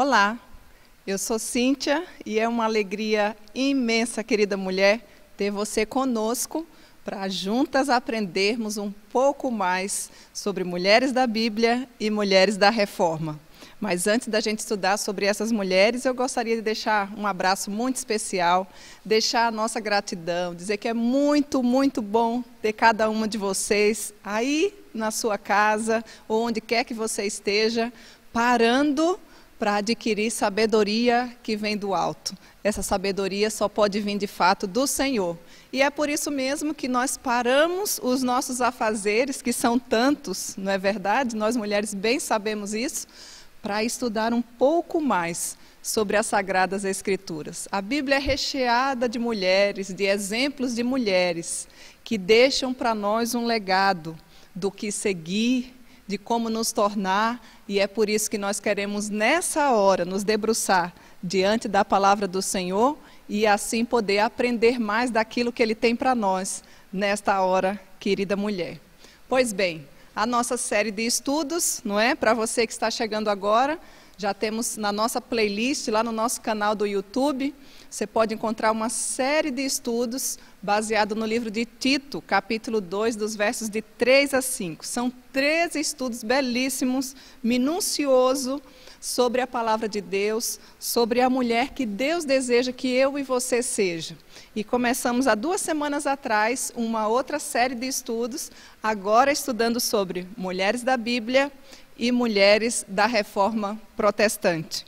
Olá, eu sou Cíntia e é uma alegria imensa, querida mulher, ter você conosco para juntas aprendermos um pouco mais sobre mulheres da Bíblia e mulheres da Reforma. Mas antes da gente estudar sobre essas mulheres, eu gostaria de deixar um abraço muito especial, deixar a nossa gratidão, dizer que é muito, muito bom ter cada uma de vocês aí na sua casa, ou onde quer que você esteja, parando para adquirir sabedoria que vem do alto. Essa sabedoria só pode vir de fato do Senhor. E é por isso mesmo que nós paramos os nossos afazeres, que são tantos, não é verdade? Nós mulheres bem sabemos isso, para estudar um pouco mais sobre as Sagradas Escrituras. A Bíblia é recheada de mulheres, de exemplos de mulheres, que deixam para nós um legado do que seguir, de como nos tornar, e é por isso que nós queremos, nessa hora, nos debruçar diante da palavra do Senhor e assim poder aprender mais daquilo que Ele tem para nós nesta hora, querida mulher. Pois bem, a nossa série de estudos, não é? Para você que está chegando agora, já temos na nossa playlist, lá no nosso canal do YouTube, você pode encontrar uma série de estudos baseado no livro de Tito, capítulo 2, dos versos de 3 a 5. São três estudos belíssimos, minucioso sobre a palavra de Deus, sobre a mulher que Deus deseja que eu e você seja. E começamos há duas semanas atrás uma outra série de estudos, agora estudando sobre mulheres da Bíblia e mulheres da reforma protestante.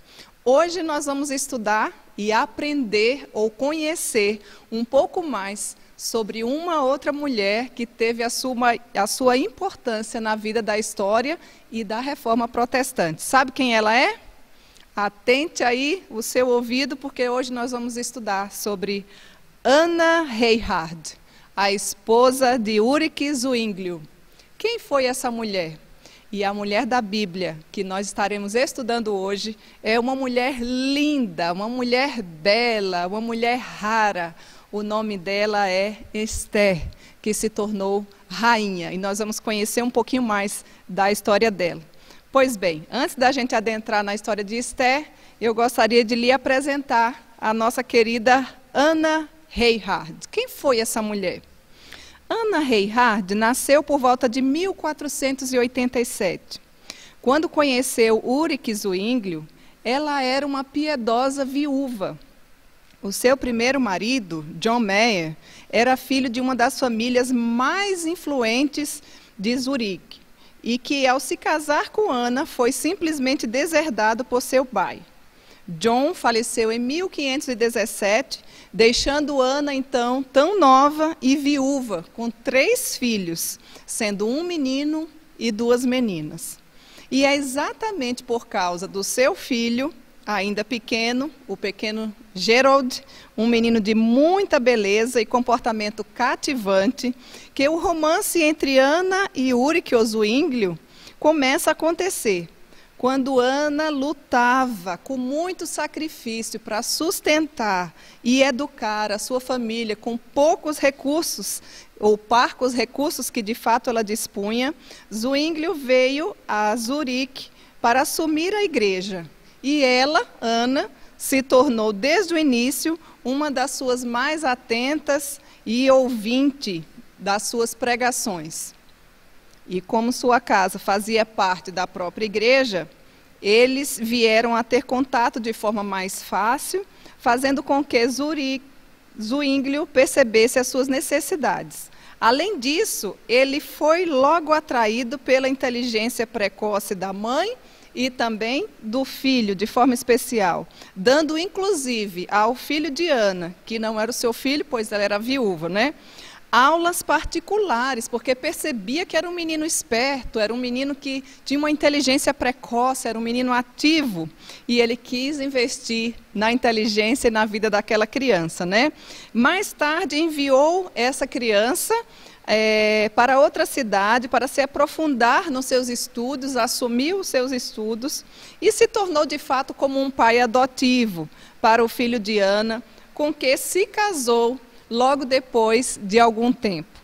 Hoje nós vamos estudar e aprender ou conhecer um pouco mais sobre uma outra mulher que teve a sua, a sua importância na vida da história e da reforma protestante. Sabe quem ela é? Atente aí o seu ouvido, porque hoje nós vamos estudar sobre Anna Reinhard, a esposa de Ulrich Zwinglio. Quem foi essa mulher? E a mulher da Bíblia, que nós estaremos estudando hoje, é uma mulher linda, uma mulher bela, uma mulher rara. O nome dela é Esther, que se tornou rainha. E nós vamos conhecer um pouquinho mais da história dela. Pois bem, antes da gente adentrar na história de Esther, eu gostaria de lhe apresentar a nossa querida Ana Reinhard. Quem foi essa mulher? Ana Reinhard nasceu por volta de 1487. Quando conheceu Ulrich Zwinglio, ela era uma piedosa viúva. O seu primeiro marido, John Mayer, era filho de uma das famílias mais influentes de Zurique e que, ao se casar com Ana, foi simplesmente deserdado por seu pai. John faleceu em 1517 deixando Ana, então, tão nova e viúva, com três filhos, sendo um menino e duas meninas. E é exatamente por causa do seu filho, ainda pequeno, o pequeno Gerald, um menino de muita beleza e comportamento cativante, que o romance entre Ana e Ulrich Oswinglio começa a acontecer quando Ana lutava com muito sacrifício para sustentar e educar a sua família com poucos recursos, ou parcos recursos que de fato ela dispunha, Zwinglio veio a Zurique para assumir a igreja. E ela, Ana, se tornou desde o início uma das suas mais atentas e ouvinte das suas pregações. E como sua casa fazia parte da própria igreja, eles vieram a ter contato de forma mais fácil, fazendo com que Zuri, Zwinglio percebesse as suas necessidades. Além disso, ele foi logo atraído pela inteligência precoce da mãe e também do filho, de forma especial, dando inclusive ao filho de Ana, que não era o seu filho, pois ela era viúva, né? Aulas particulares, porque percebia que era um menino esperto, era um menino que tinha uma inteligência precoce, era um menino ativo, e ele quis investir na inteligência e na vida daquela criança, né? Mais tarde enviou essa criança é, para outra cidade para se aprofundar nos seus estudos, assumiu os seus estudos e se tornou de fato como um pai adotivo para o filho de Ana, com que se casou logo depois de algum tempo.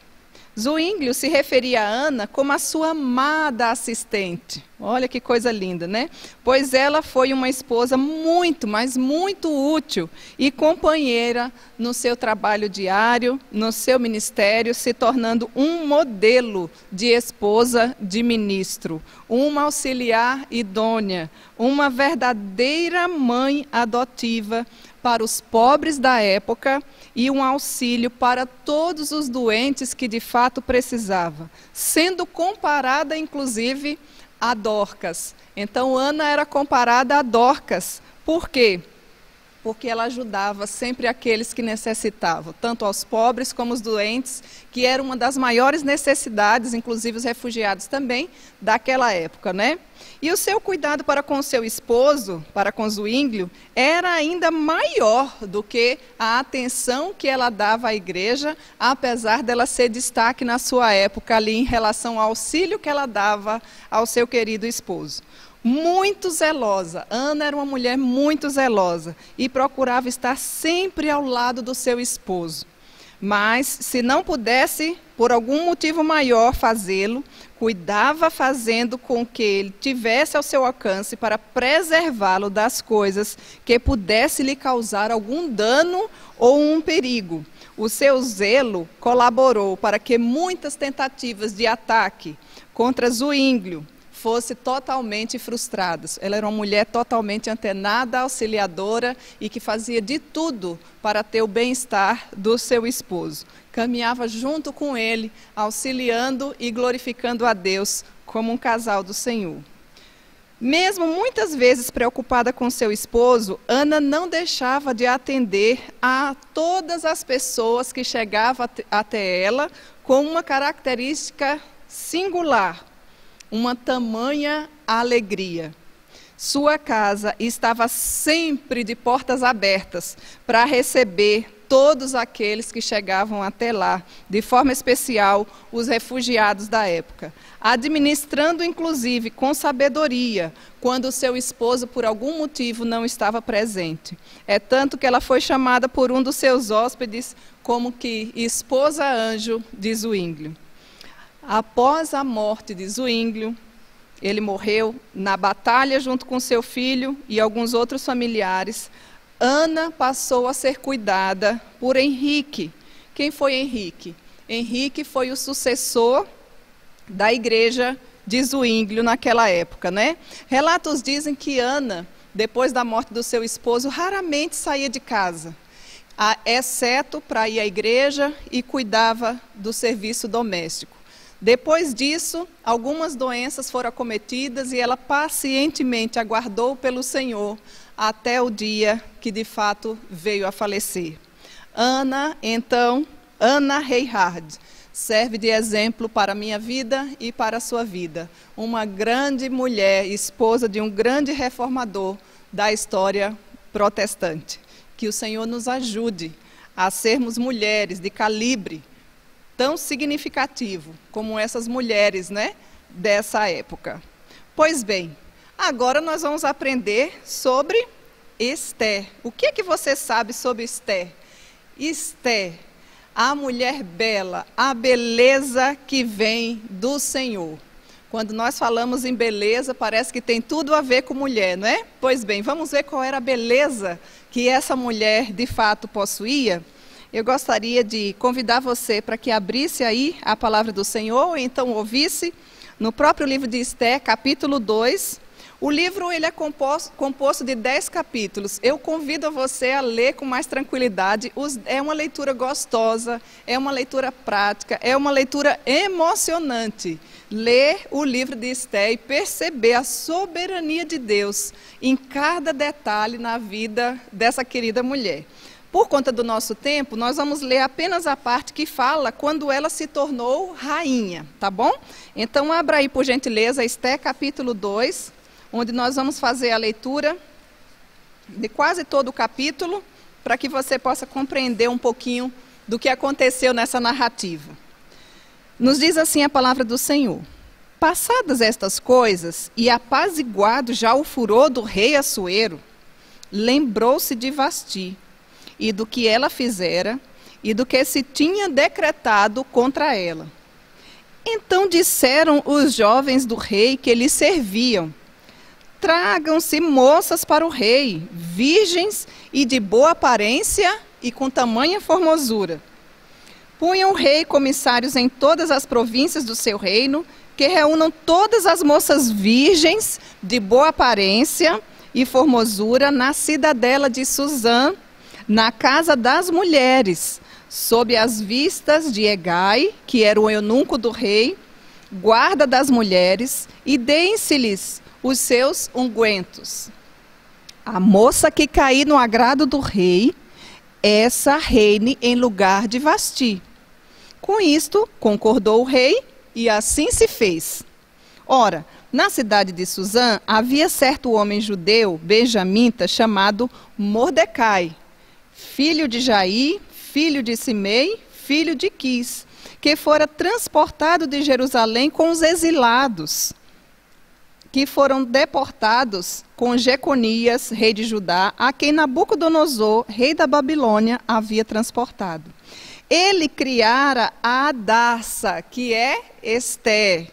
Zuínglio se referia a Ana como a sua amada assistente. Olha que coisa linda, né? Pois ela foi uma esposa muito, mas muito útil e companheira no seu trabalho diário, no seu ministério, se tornando um modelo de esposa de ministro, uma auxiliar idônea, uma verdadeira mãe adotiva para os pobres da época e um auxílio para todos os doentes que de fato precisava, sendo comparada inclusive a Dorcas. Então Ana era comparada a Dorcas. Por quê? Porque ela ajudava sempre aqueles que necessitavam, tanto aos pobres como aos doentes, que era uma das maiores necessidades, inclusive os refugiados também, daquela época, né? E o seu cuidado para com seu esposo, para com Zwinglio, era ainda maior do que a atenção que ela dava à igreja, apesar dela ser destaque na sua época ali em relação ao auxílio que ela dava ao seu querido esposo muito zelosa. Ana era uma mulher muito zelosa e procurava estar sempre ao lado do seu esposo. Mas, se não pudesse, por algum motivo maior, fazê-lo, cuidava fazendo com que ele tivesse ao seu alcance para preservá-lo das coisas que pudesse lhe causar algum dano ou um perigo. O seu zelo colaborou para que muitas tentativas de ataque contra Zuínglio, fosse totalmente frustradas. Ela era uma mulher totalmente antenada, auxiliadora e que fazia de tudo para ter o bem-estar do seu esposo. Caminhava junto com ele, auxiliando e glorificando a Deus como um casal do Senhor. Mesmo muitas vezes preocupada com seu esposo, Ana não deixava de atender a todas as pessoas que chegavam até ela com uma característica singular, uma tamanha alegria. Sua casa estava sempre de portas abertas para receber todos aqueles que chegavam até lá, de forma especial os refugiados da época, administrando inclusive com sabedoria quando seu esposo por algum motivo não estava presente. É tanto que ela foi chamada por um dos seus hóspedes como que esposa anjo de Zwinglio. Após a morte de Zwinglio, ele morreu na batalha junto com seu filho e alguns outros familiares. Ana passou a ser cuidada por Henrique. Quem foi Henrique? Henrique foi o sucessor da igreja de Zwinglio naquela época, né? Relatos dizem que Ana, depois da morte do seu esposo, raramente saía de casa, exceto para ir à igreja e cuidava do serviço doméstico. Depois disso, algumas doenças foram acometidas e ela pacientemente aguardou pelo Senhor até o dia que de fato veio a falecer. Ana, então, Ana Reihard, serve de exemplo para a minha vida e para a sua vida. Uma grande mulher, esposa de um grande reformador da história protestante. Que o Senhor nos ajude a sermos mulheres de calibre tão significativo como essas mulheres, né, dessa época. Pois bem, agora nós vamos aprender sobre Esther. O que é que você sabe sobre Esther? Esther, a mulher bela, a beleza que vem do Senhor. Quando nós falamos em beleza, parece que tem tudo a ver com mulher, não é? Pois bem, vamos ver qual era a beleza que essa mulher de fato possuía eu gostaria de convidar você para que abrisse aí a palavra do Senhor, ou então ouvisse no próprio livro de Esté, capítulo 2. O livro ele é composto, composto de dez capítulos. Eu convido você a ler com mais tranquilidade. é uma leitura gostosa, é uma leitura prática, é uma leitura emocionante. Ler o livro de Esté e perceber a soberania de Deus em cada detalhe na vida dessa querida mulher. Por conta do nosso tempo, nós vamos ler apenas a parte que fala quando ela se tornou rainha, tá bom? Então, abra aí, por gentileza, Esté capítulo 2, onde nós vamos fazer a leitura de quase todo o capítulo, para que você possa compreender um pouquinho do que aconteceu nessa narrativa. Nos diz assim a palavra do Senhor. Passadas estas coisas, e apaziguado já o furor do rei Assuero, lembrou-se de Vasti, e do que ela fizera e do que se tinha decretado contra ela. Então disseram os jovens do rei que lhe serviam: Tragam-se moças para o rei, virgens e de boa aparência e com tamanha formosura. Punham o rei comissários em todas as províncias do seu reino, que reúnam todas as moças virgens de boa aparência e formosura na cidadela de Suzã, na casa das mulheres, sob as vistas de Egai, que era o eunuco do rei, guarda das mulheres, e deem-se-lhes os seus ungüentos. A moça que cair no agrado do rei, essa reine em lugar de Vasti. Com isto, concordou o rei, e assim se fez. Ora, na cidade de Suzã havia certo homem judeu, benjamita, chamado Mordecai, filho de Jair, filho de Simei, filho de Quis, que fora transportado de Jerusalém com os exilados, que foram deportados com Jeconias, rei de Judá, a quem Nabucodonosor, rei da Babilônia, havia transportado. Ele criara a Adassa, que é Esté,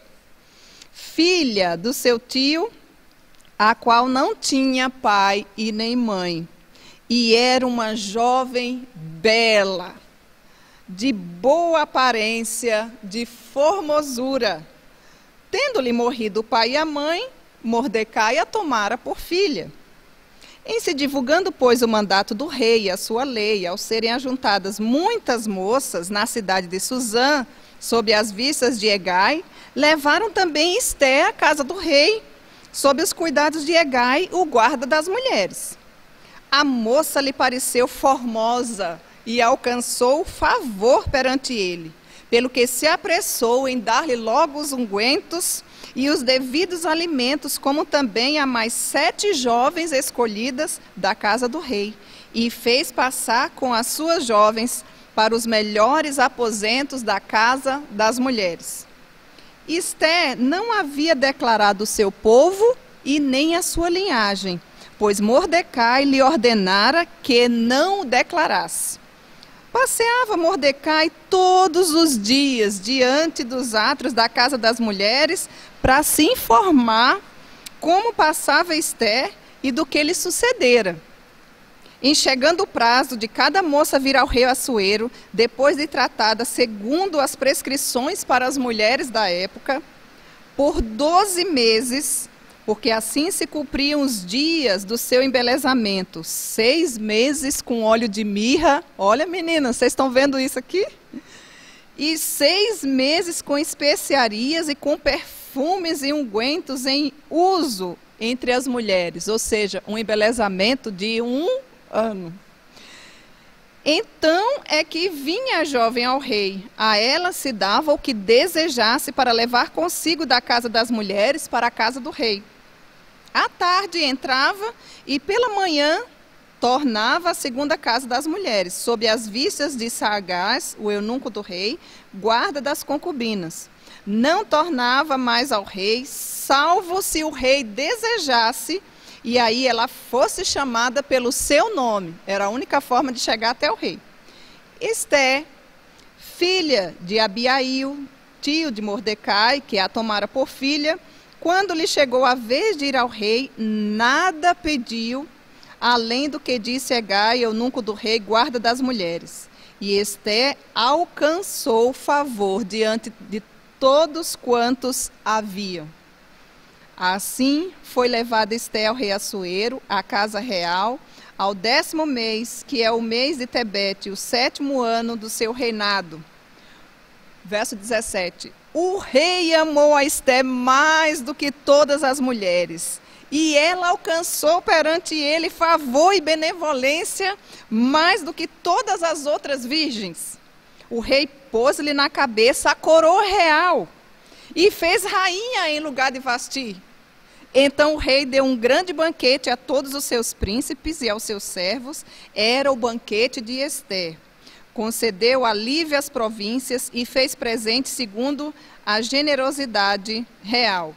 filha do seu tio, a qual não tinha pai e nem mãe e era uma jovem bela, de boa aparência, de formosura. Tendo-lhe morrido o pai e a mãe, Mordecai a tomara por filha. Em se divulgando, pois, o mandato do rei e a sua lei, ao serem ajuntadas muitas moças na cidade de Suzã, sob as vistas de Egai, levaram também Esté à casa do rei, sob os cuidados de Egai, o guarda das mulheres. A moça lhe pareceu formosa e alcançou favor perante ele, pelo que se apressou em dar-lhe logo os ungüentos e os devidos alimentos, como também a mais sete jovens escolhidas da casa do rei, e fez passar com as suas jovens para os melhores aposentos da casa das mulheres. Esté não havia declarado o seu povo e nem a sua linhagem pois Mordecai lhe ordenara que não o declarasse. Passeava Mordecai todos os dias diante dos átrios da casa das mulheres para se informar como passava Esther e do que lhe sucedera. Em chegando o prazo de cada moça vir ao rei Assuero, depois de tratada segundo as prescrições para as mulheres da época, por doze meses porque assim se cumpriam os dias do seu embelezamento. Seis meses com óleo de mirra. Olha, meninas, vocês estão vendo isso aqui? E seis meses com especiarias e com perfumes e ungüentos em uso entre as mulheres, ou seja, um embelezamento de um ano. Então é que vinha a jovem ao rei. A ela se dava o que desejasse para levar consigo da casa das mulheres para a casa do rei. À tarde entrava e pela manhã tornava a segunda casa das mulheres, sob as vistas de Sargás, o eunuco do rei, guarda das concubinas. Não tornava mais ao rei, salvo se o rei desejasse, e aí ela fosse chamada pelo seu nome. Era a única forma de chegar até o rei. Esté, filha de Abiail, tio de Mordecai, que a tomara por filha, quando lhe chegou a vez de ir ao rei, nada pediu, além do que disse Egai, eunuco do rei, guarda das mulheres. E Esté alcançou favor diante de todos quantos haviam. Assim foi levada Esté ao rei Assuero, à casa real, ao décimo mês, que é o mês de Tebete, o sétimo ano do seu reinado. Verso 17 o rei amou a Esté mais do que todas as mulheres. E ela alcançou perante ele favor e benevolência mais do que todas as outras virgens. O rei pôs-lhe na cabeça a coroa real e fez rainha em lugar de Vasti. Então o rei deu um grande banquete a todos os seus príncipes e aos seus servos. Era o banquete de Esther concedeu alívio às províncias e fez presente segundo a generosidade real.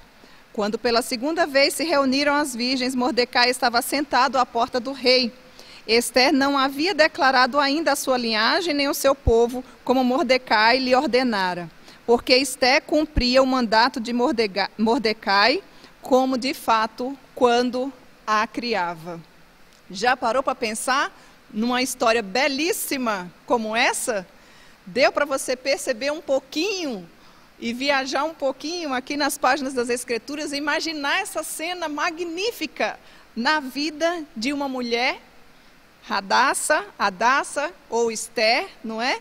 Quando pela segunda vez se reuniram as virgens, Mordecai estava sentado à porta do rei. Esther não havia declarado ainda a sua linhagem nem o seu povo, como Mordecai lhe ordenara. porque Esté cumpria o mandato de Mordecai, como de fato quando a criava. Já parou para pensar numa história belíssima como essa? Deu para você perceber um pouquinho e viajar um pouquinho aqui nas páginas das Escrituras e imaginar essa cena magnífica na vida de uma mulher, Radassa, Adassa ou Esther, não é?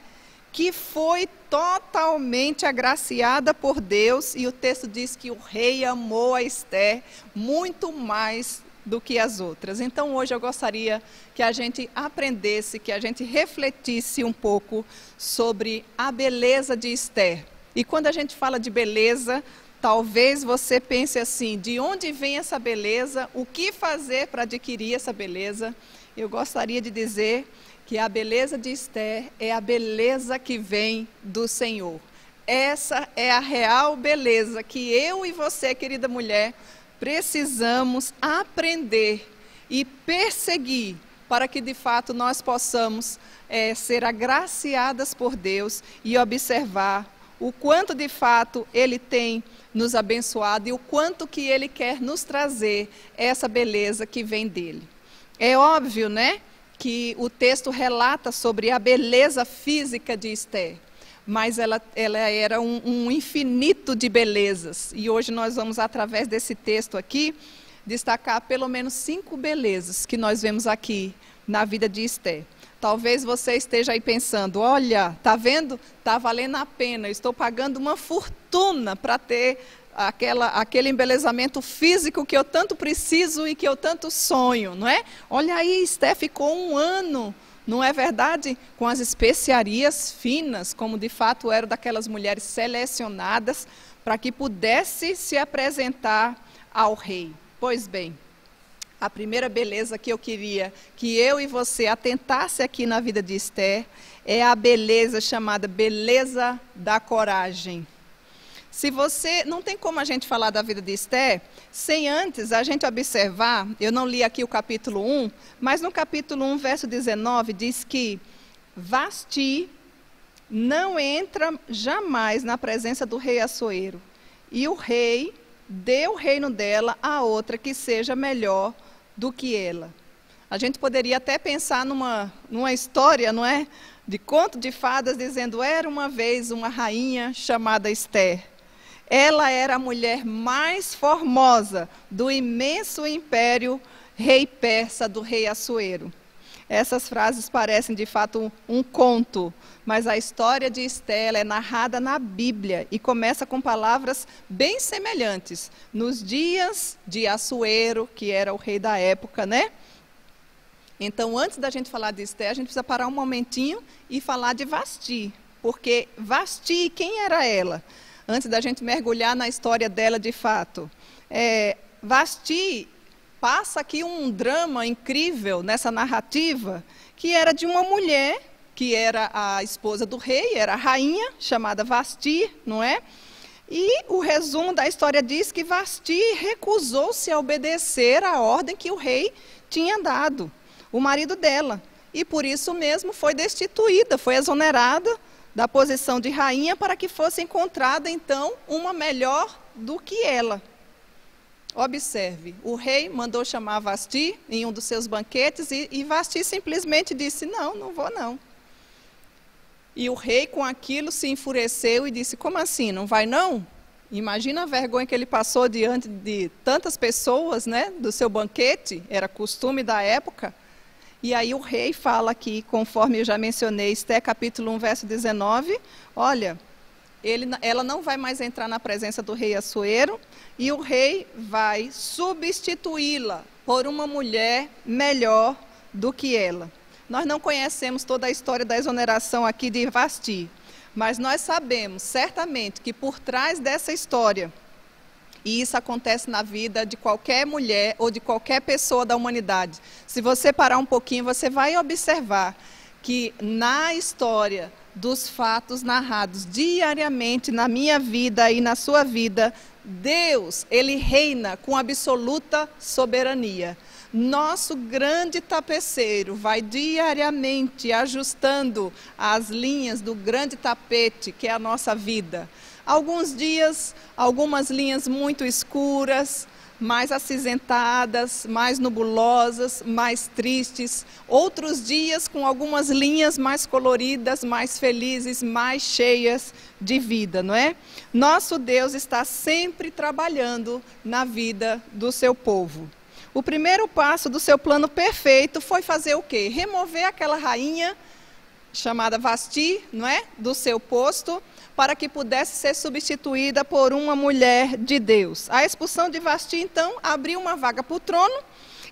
Que foi totalmente agraciada por Deus e o texto diz que o rei amou a Esther muito mais do que as outras. Então hoje eu gostaria que a gente aprendesse, que a gente refletisse um pouco sobre a beleza de Esther. E quando a gente fala de beleza, talvez você pense assim: de onde vem essa beleza? O que fazer para adquirir essa beleza? Eu gostaria de dizer que a beleza de Esther é a beleza que vem do Senhor. Essa é a real beleza que eu e você, querida mulher, precisamos aprender e perseguir para que de fato nós possamos é, ser agraciadas por Deus e observar o quanto de fato Ele tem nos abençoado e o quanto que Ele quer nos trazer essa beleza que vem dele. É óbvio, né, que o texto relata sobre a beleza física de Esther, mas ela, ela era um, um infinito de belezas. E hoje nós vamos, através desse texto aqui, destacar pelo menos cinco belezas que nós vemos aqui na vida de Esther. Talvez você esteja aí pensando: olha, tá vendo? Tá valendo a pena. Eu estou pagando uma fortuna para ter aquela, aquele embelezamento físico que eu tanto preciso e que eu tanto sonho, não é? Olha aí, Esté ficou um ano, não é verdade? Com as especiarias finas, como de fato eram daquelas mulheres selecionadas para que pudesse se apresentar ao rei. Pois bem, a primeira beleza que eu queria que eu e você atentasse aqui na vida de Esther é a beleza chamada beleza da coragem. Se você não tem como a gente falar da vida de Esther sem antes a gente observar, eu não li aqui o capítulo 1, mas no capítulo 1, verso 19 diz que Vasti não entra jamais na presença do rei Assuero, e o rei deu o reino dela a outra que seja melhor do que ela. A gente poderia até pensar numa, numa história, não é? De conto de fadas, dizendo: era uma vez uma rainha chamada Esther. Ela era a mulher mais formosa do imenso império rei persa do rei Assuero. Essas frases parecem de fato um, um conto, mas a história de Estela é narrada na Bíblia e começa com palavras bem semelhantes. Nos dias de Assuero, que era o rei da época, né? Então, antes da gente falar de Esther, a gente precisa parar um momentinho e falar de Vasti. Porque Vasti, quem era ela? Antes da gente mergulhar na história dela de fato. É, Vasti passa aqui um drama incrível nessa narrativa, que era de uma mulher que era a esposa do rei, era a rainha, chamada Vasti, não é? E o resumo da história diz que Vasti recusou-se a obedecer à ordem que o rei tinha dado, o marido dela. E por isso mesmo foi destituída, foi exonerada da posição de rainha para que fosse encontrada então uma melhor do que ela. Observe, o rei mandou chamar Vasti em um dos seus banquetes e, e Vasti simplesmente disse: Não, não vou não. E o rei, com aquilo, se enfureceu e disse: Como assim? Não vai não? Imagina a vergonha que ele passou diante de tantas pessoas, né, do seu banquete, era costume da época. E aí o rei fala aqui, conforme eu já mencionei, Esté capítulo 1, verso 19, olha, ele, ela não vai mais entrar na presença do rei Assuero, e o rei vai substituí-la por uma mulher melhor do que ela. Nós não conhecemos toda a história da exoneração aqui de Vasti, mas nós sabemos certamente que por trás dessa história, e isso acontece na vida de qualquer mulher ou de qualquer pessoa da humanidade, se você parar um pouquinho, você vai observar que na história dos fatos narrados diariamente na minha vida e na sua vida, Deus, ele reina com absoluta soberania. Nosso grande tapeceiro vai diariamente ajustando as linhas do grande tapete que é a nossa vida. Alguns dias, algumas linhas muito escuras, mais acinzentadas, mais nubulosas, mais tristes. Outros dias com algumas linhas mais coloridas, mais felizes, mais cheias de vida, não é? Nosso Deus está sempre trabalhando na vida do seu povo. O primeiro passo do seu plano perfeito foi fazer o quê? Remover aquela rainha chamada Vasti, não é? Do seu posto para que pudesse ser substituída por uma mulher de Deus. A expulsão de Vasti, então, abriu uma vaga para o trono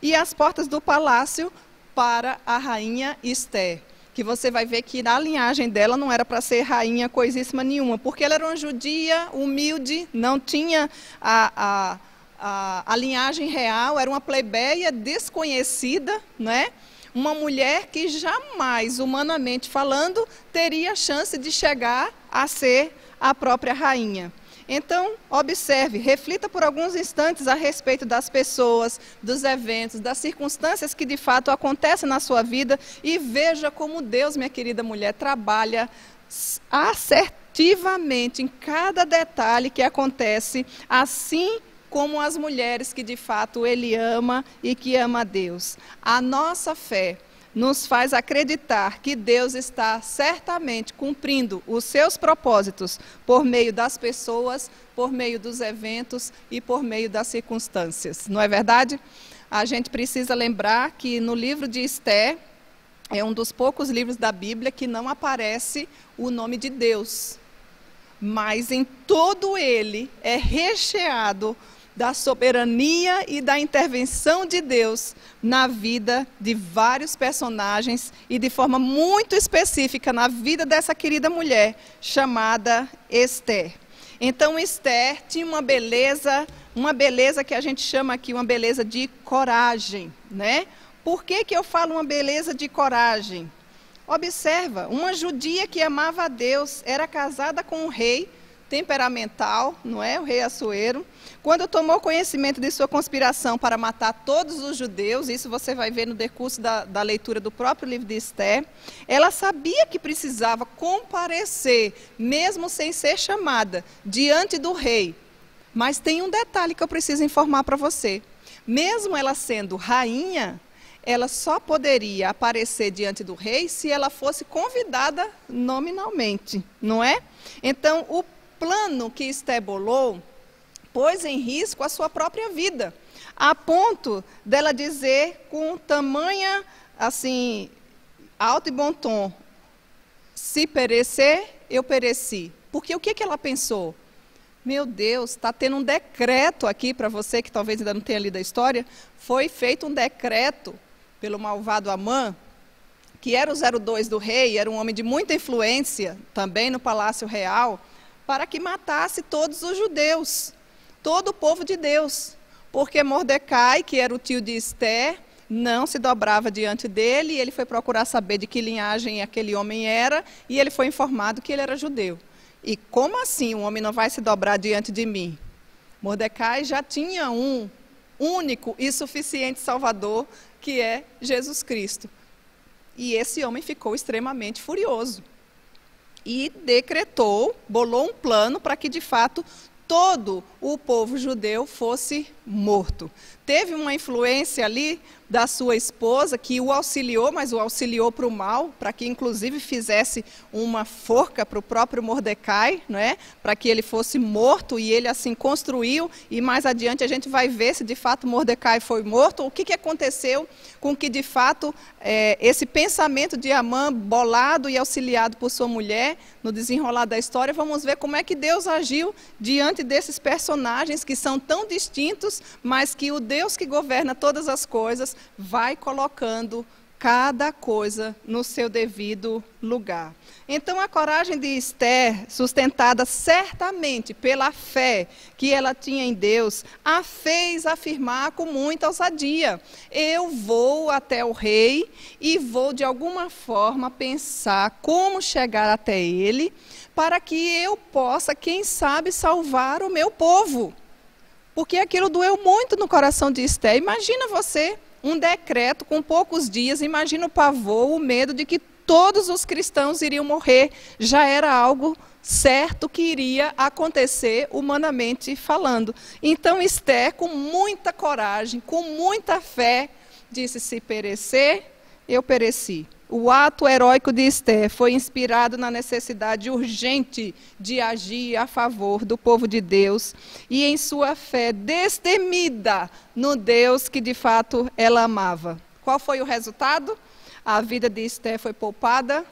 e as portas do palácio para a rainha Esther. Que você vai ver que na linhagem dela não era para ser rainha coisíssima nenhuma, porque ela era uma judia humilde, não tinha a, a, a, a linhagem real, era uma plebeia desconhecida, não é? Uma mulher que jamais, humanamente falando, teria chance de chegar a ser a própria rainha. Então, observe, reflita por alguns instantes a respeito das pessoas, dos eventos, das circunstâncias que de fato acontecem na sua vida e veja como Deus, minha querida mulher, trabalha assertivamente em cada detalhe que acontece, assim como as mulheres que de fato ele ama e que ama a Deus. A nossa fé nos faz acreditar que Deus está certamente cumprindo os seus propósitos por meio das pessoas, por meio dos eventos e por meio das circunstâncias. Não é verdade? A gente precisa lembrar que no livro de Esté é um dos poucos livros da Bíblia que não aparece o nome de Deus. Mas em todo ele é recheado da soberania e da intervenção de Deus na vida de vários personagens e de forma muito específica na vida dessa querida mulher chamada Esther. Então Esther tinha uma beleza, uma beleza que a gente chama aqui uma beleza de coragem, né? Por que, que eu falo uma beleza de coragem? Observa, uma judia que amava a Deus, era casada com um rei temperamental, não é? O rei Assuero. Quando tomou conhecimento de sua conspiração para matar todos os judeus, isso você vai ver no decurso da, da leitura do próprio livro de Esther, ela sabia que precisava comparecer, mesmo sem ser chamada, diante do rei. Mas tem um detalhe que eu preciso informar para você. Mesmo ela sendo rainha, ela só poderia aparecer diante do rei se ela fosse convidada nominalmente, não é? Então, o plano que estabolou pôs em risco a sua própria vida, a ponto dela dizer com tamanha, assim, alto e bom tom, se perecer, eu pereci. Porque o que, que ela pensou? Meu Deus, está tendo um decreto aqui para você que talvez ainda não tenha lido a história. Foi feito um decreto pelo malvado Amã, que era o 02 do rei, era um homem de muita influência também no palácio real para que matasse todos os judeus, todo o povo de Deus. Porque Mordecai, que era o tio de Esther, não se dobrava diante dele, e ele foi procurar saber de que linhagem aquele homem era, e ele foi informado que ele era judeu. E como assim um homem não vai se dobrar diante de mim? Mordecai já tinha um único e suficiente Salvador, que é Jesus Cristo. E esse homem ficou extremamente furioso e decretou, bolou um plano para que de fato todo o povo judeu fosse morto. Teve uma influência ali da sua esposa, que o auxiliou, mas o auxiliou para o mal, para que inclusive fizesse uma forca para o próprio Mordecai, não é? para que ele fosse morto, e ele assim construiu, e mais adiante a gente vai ver se de fato Mordecai foi morto, o que, que aconteceu com que de fato é, esse pensamento de Amã, bolado e auxiliado por sua mulher, no desenrolar da história, vamos ver como é que Deus agiu diante desses personagens que são tão distintos, mas que o Deus que governa todas as coisas vai colocando cada coisa no seu devido lugar. Então, a coragem de Esther, sustentada certamente pela fé que ela tinha em Deus, a fez afirmar com muita ousadia: Eu vou até o rei e vou, de alguma forma, pensar como chegar até ele, para que eu possa, quem sabe, salvar o meu povo. Porque aquilo doeu muito no coração de Esther. Imagina você um decreto com poucos dias, imagina o pavor, o medo de que todos os cristãos iriam morrer. Já era algo certo que iria acontecer humanamente falando. Então Esther, com muita coragem, com muita fé, disse: se perecer, eu pereci. O ato heróico de Esther foi inspirado na necessidade urgente de agir a favor do povo de Deus e em sua fé destemida no Deus que de fato ela amava. Qual foi o resultado? A vida de Esther foi poupada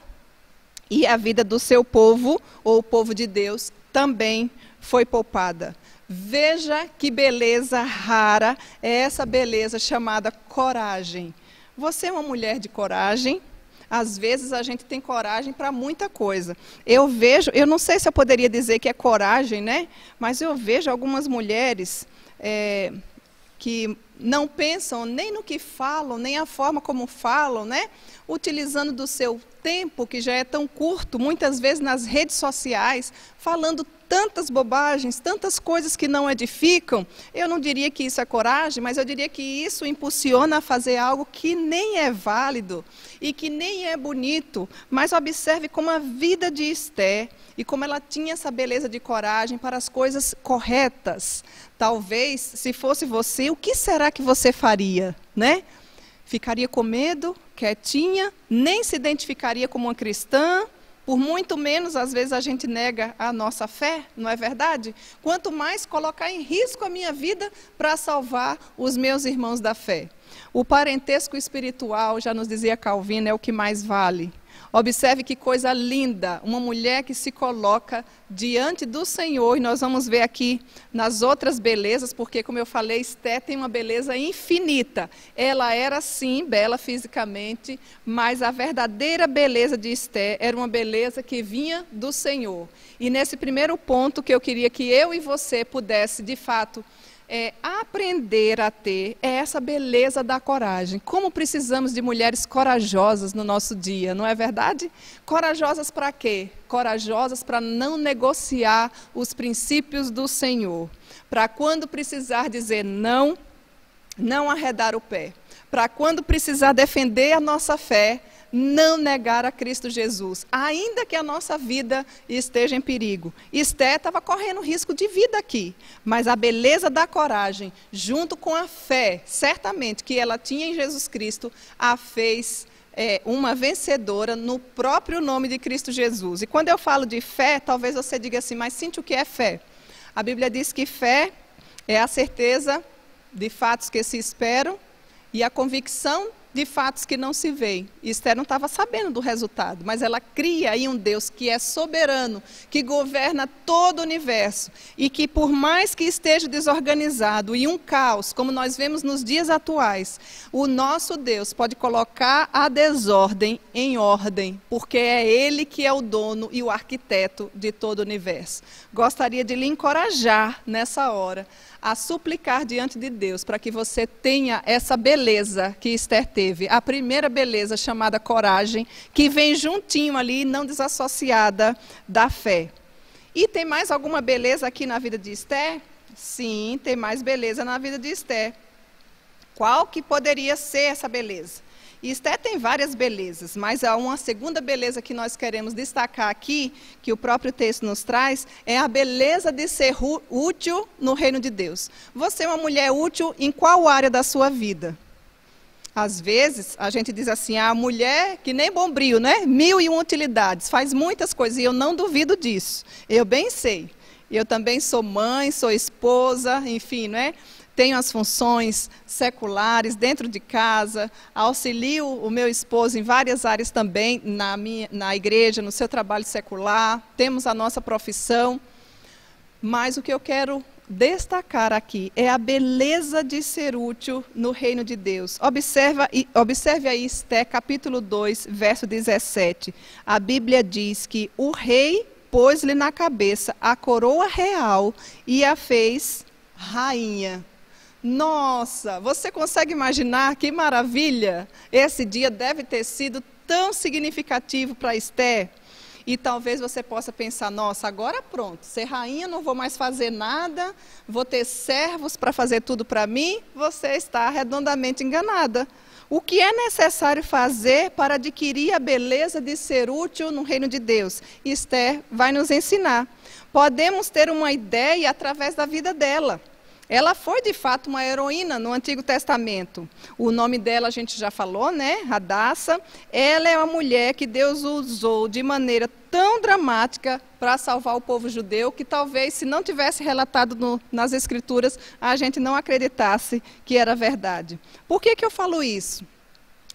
e a vida do seu povo, ou o povo de Deus, também foi poupada. Veja que beleza rara é essa beleza chamada coragem. Você é uma mulher de coragem, às vezes a gente tem coragem para muita coisa. Eu vejo, eu não sei se eu poderia dizer que é coragem, né? Mas eu vejo algumas mulheres é, que não pensam nem no que falam, nem a forma como falam, né? Utilizando do seu tempo, que já é tão curto, muitas vezes nas redes sociais, falando tantas bobagens, tantas coisas que não edificam. Eu não diria que isso é coragem, mas eu diria que isso impulsiona a fazer algo que nem é válido e que nem é bonito. Mas observe como a vida de Esther e como ela tinha essa beleza de coragem para as coisas corretas. Talvez, se fosse você, o que será que você faria, né? Ficaria com medo, quietinha, nem se identificaria como uma cristã, por muito menos, às vezes, a gente nega a nossa fé, não é verdade? Quanto mais colocar em risco a minha vida para salvar os meus irmãos da fé. O parentesco espiritual, já nos dizia Calvino, é o que mais vale. Observe que coisa linda, uma mulher que se coloca diante do Senhor, e nós vamos ver aqui nas outras belezas, porque, como eu falei, Esté tem uma beleza infinita. Ela era, sim, bela fisicamente, mas a verdadeira beleza de Esté era uma beleza que vinha do Senhor. E nesse primeiro ponto que eu queria que eu e você pudesse, de fato, é, aprender a ter é essa beleza da coragem. Como precisamos de mulheres corajosas no nosso dia, não é verdade? Corajosas para quê? Corajosas para não negociar os princípios do Senhor. Para quando precisar dizer não, não arredar o pé. Para quando precisar defender a nossa fé, não negar a Cristo Jesus, ainda que a nossa vida esteja em perigo. Esté estava correndo risco de vida aqui, mas a beleza da coragem, junto com a fé, certamente, que ela tinha em Jesus Cristo, a fez é, uma vencedora no próprio nome de Cristo Jesus. E quando eu falo de fé, talvez você diga assim, mas sinto o que é fé? A Bíblia diz que fé é a certeza de fatos que se esperam e a convicção de fatos que não se veem. Esther não estava sabendo do resultado, mas ela cria em um Deus que é soberano, que governa todo o universo e que, por mais que esteja desorganizado e um caos, como nós vemos nos dias atuais, o nosso Deus pode colocar a desordem em ordem, porque é Ele que é o dono e o arquiteto de todo o universo. Gostaria de lhe encorajar nessa hora a suplicar diante de Deus para que você tenha essa beleza que Esther teve. A primeira beleza chamada coragem, que vem juntinho ali, não desassociada da fé. E tem mais alguma beleza aqui na vida de Esther? Sim, tem mais beleza na vida de Esther. Qual que poderia ser essa beleza? E Esté tem várias belezas, mas há uma segunda beleza que nós queremos destacar aqui, que o próprio texto nos traz, é a beleza de ser útil no reino de Deus. Você é uma mulher útil em qual área da sua vida? Às vezes, a gente diz assim, a mulher que nem bombril, né? Mil e uma utilidades, faz muitas coisas, e eu não duvido disso. Eu bem sei. Eu também sou mãe, sou esposa, enfim, não é? Tenho as funções seculares dentro de casa, auxilio o meu esposo em várias áreas também, na, minha, na igreja, no seu trabalho secular, temos a nossa profissão. Mas o que eu quero destacar aqui é a beleza de ser útil no reino de Deus. Observa, observe aí Esté, capítulo 2, verso 17. A Bíblia diz que o rei pôs-lhe na cabeça a coroa real e a fez rainha. Nossa, você consegue imaginar que maravilha? Esse dia deve ter sido tão significativo para Esther. E talvez você possa pensar: nossa, agora pronto, ser rainha não vou mais fazer nada, vou ter servos para fazer tudo para mim. Você está redondamente enganada. O que é necessário fazer para adquirir a beleza de ser útil no reino de Deus? Esther vai nos ensinar. Podemos ter uma ideia através da vida dela. Ela foi de fato uma heroína no Antigo Testamento. O nome dela a gente já falou, né? Radassa. Ela é uma mulher que Deus usou de maneira tão dramática para salvar o povo judeu que talvez se não tivesse relatado no, nas escrituras a gente não acreditasse que era verdade. Por que, que eu falo isso?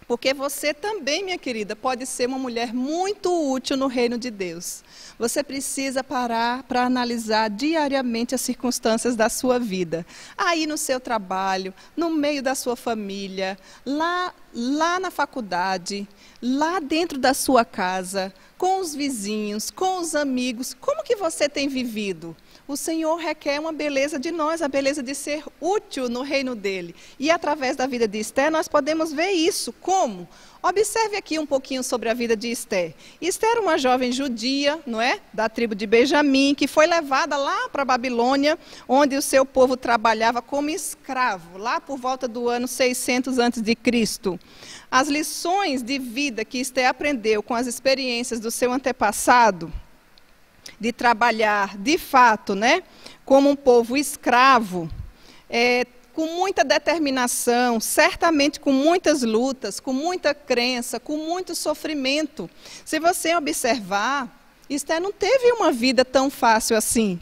Porque você também, minha querida, pode ser uma mulher muito útil no reino de Deus. Você precisa parar para analisar diariamente as circunstâncias da sua vida. Aí no seu trabalho, no meio da sua família, lá, lá na faculdade, lá dentro da sua casa, com os vizinhos, com os amigos. Como que você tem vivido? O Senhor requer uma beleza de nós, a beleza de ser útil no reino dele. E através da vida de Esther, nós podemos ver isso. Como? Observe aqui um pouquinho sobre a vida de Esther. Esther era uma jovem judia, não é? Da tribo de Benjamim, que foi levada lá para a Babilônia, onde o seu povo trabalhava como escravo, lá por volta do ano 600 a.C. As lições de vida que Esther aprendeu com as experiências do seu antepassado, de trabalhar de fato, né, como um povo escravo, é, com muita determinação, certamente com muitas lutas, com muita crença, com muito sofrimento. Se você observar, Esther não teve uma vida tão fácil assim.